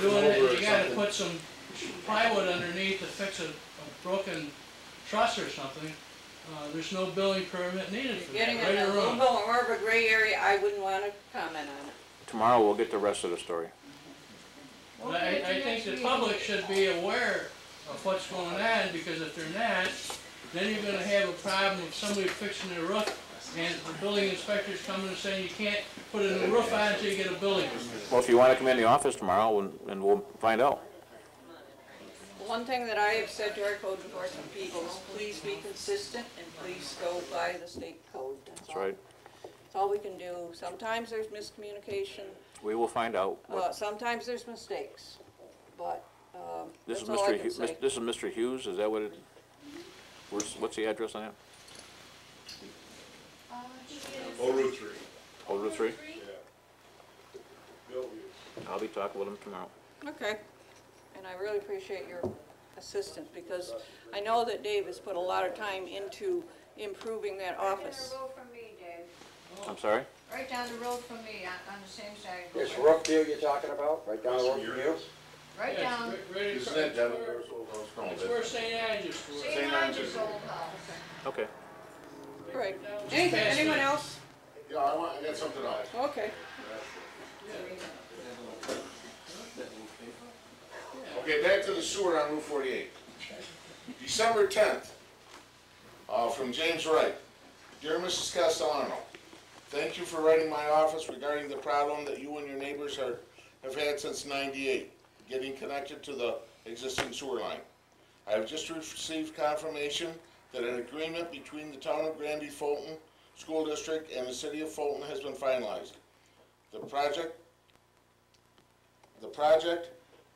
doing it, you gotta put some plywood underneath to fix a, a broken truss or something, uh, there's no building permit needed for that, Getting in a or little wrong. bit more of a gray area, I wouldn't wanna comment on it. tomorrow we'll get the rest of the story. But I, I think the public should be aware of what's going on, because if they're not, then you're gonna have a problem of somebody fixing their roof, and the building inspector's coming and saying you can't put a new roof on until you get a building permit. Well, if you wanna come in the office tomorrow, and, and we'll find out. One thing that I have said to our code enforcement people is please be consistent and please go by the state code, that's That's all. right. That's all we can do. Sometimes there's miscommunication, We will find out. Uh, what- sometimes there's mistakes, but, um, This that's is all I Mr. can Hu- say. This is Mr. Hughes, is that what it, where's, what's the address on that? He is. Old Route three. Old Route three? Three? Bill I'll be talking with him tomorrow. Okay, and I really appreciate your assistance, because I know that Dave has put a lot of time into improving that office. Right down the road from me, Dave. I'm sorry? Right down the road from me, on, on the same side. This Brookview you're talking about, right down the road from you? Right Yeah, down, it's right- right Isn't across- that Devin where- Burr's old house? No, It's that's- where St. Ange's was. St. St. Ange's Ange's. old house. Okay. Right. Down- Anything, anyone the- else? Yeah, I want, I got something else. Okay. Okay, back to the sewer on Route forty-eight. December tenth, uh, from James Wright. Dear Mrs. Castellano, thank you for writing my office regarding the problem that you and your neighbors are, have had since ninety-eight, getting connected to the existing sewer line. I have just received confirmation that an agreement between the town of Granby Fulton School District and the city of Fulton has been finalized. The project, the project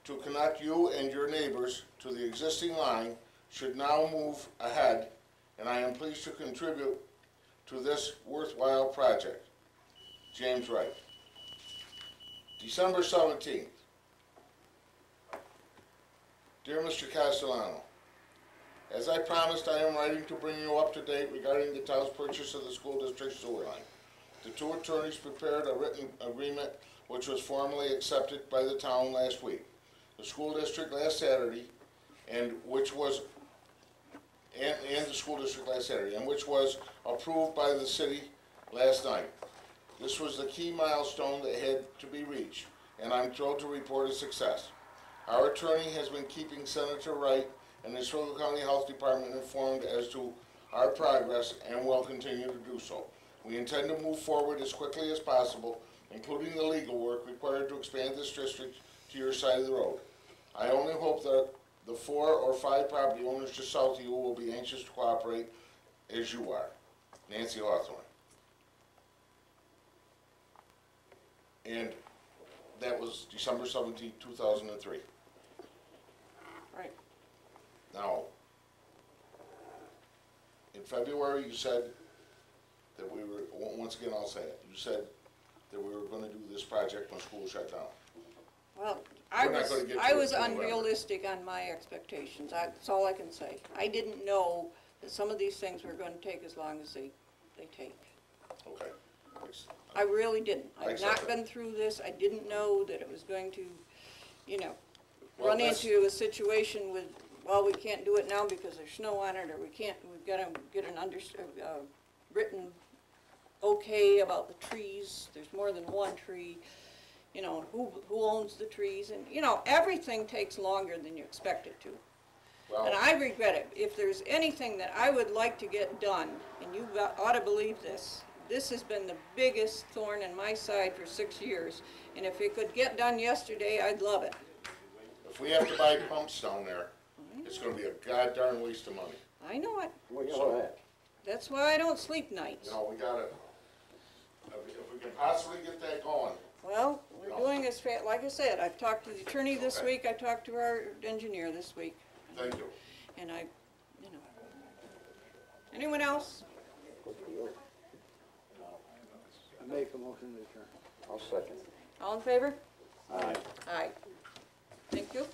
to connect you and your neighbors to the existing line should now move ahead, and I am pleased to contribute to this worthwhile project. James Wright. December seventeenth. Dear Mr. Castellano, as I promised, I am writing to bring you up to date regarding the town's purchase of the school district sewer line. The two attorneys prepared a written agreement which was formally accepted by the town last week the school district last Saturday, and which was, and, and the school district last Saturday, and which was approved by the city last night. This was the key milestone that had to be reached, and I'm thrilled to report a success. Our attorney has been keeping Senator Wright and the Oswego County Health Department informed as to our progress and will continue to do so. We intend to move forward as quickly as possible, including the legal work required to expand this district to your side of the road. I only hope that the four or five property owners just south of you will be anxious to cooperate as you are. Nancy Hawthorne. And that was December 17, 2003. Now, in February, you said that we were, once again, I'll say it, you said that we were gonna do this project when school shut down. Well, I We're not was, gonna get I to it was till November. unrealistic on my expectations, that's all I can say. I didn't know that some of these things were gonna take as long as they, they take. Okay. I really didn't. I've not been through this, I didn't know that it was going to, you know, Well, run that's- into a situation with, well, we can't do it now because there's snow on it, or we can't, we've gotta get an under, uh, written okay about the trees, there's more than one tree, you know, who, who owns the trees, and, you know, everything takes longer than you expect it to. Well- And I regret it. If there's anything that I would like to get done, and you got- ought to believe this, this has been the biggest thorn in my side for six years, and if it could get done yesterday, I'd love it. If we have to buy pumps down there, it's gonna be a goddamn waste of money. I know it. Well, you know that. That's why I don't sleep nights. You know, we gotta, if we- if we can possibly get that going, Well, we're doing as fa, like I said, I've talked to the attorney this Okay. week, I talked to our engineer this week, thank you. and I, you know. Anyone else? I make a motion to adjourn. I'll second. All in favor? Aye. Aye. Thank you.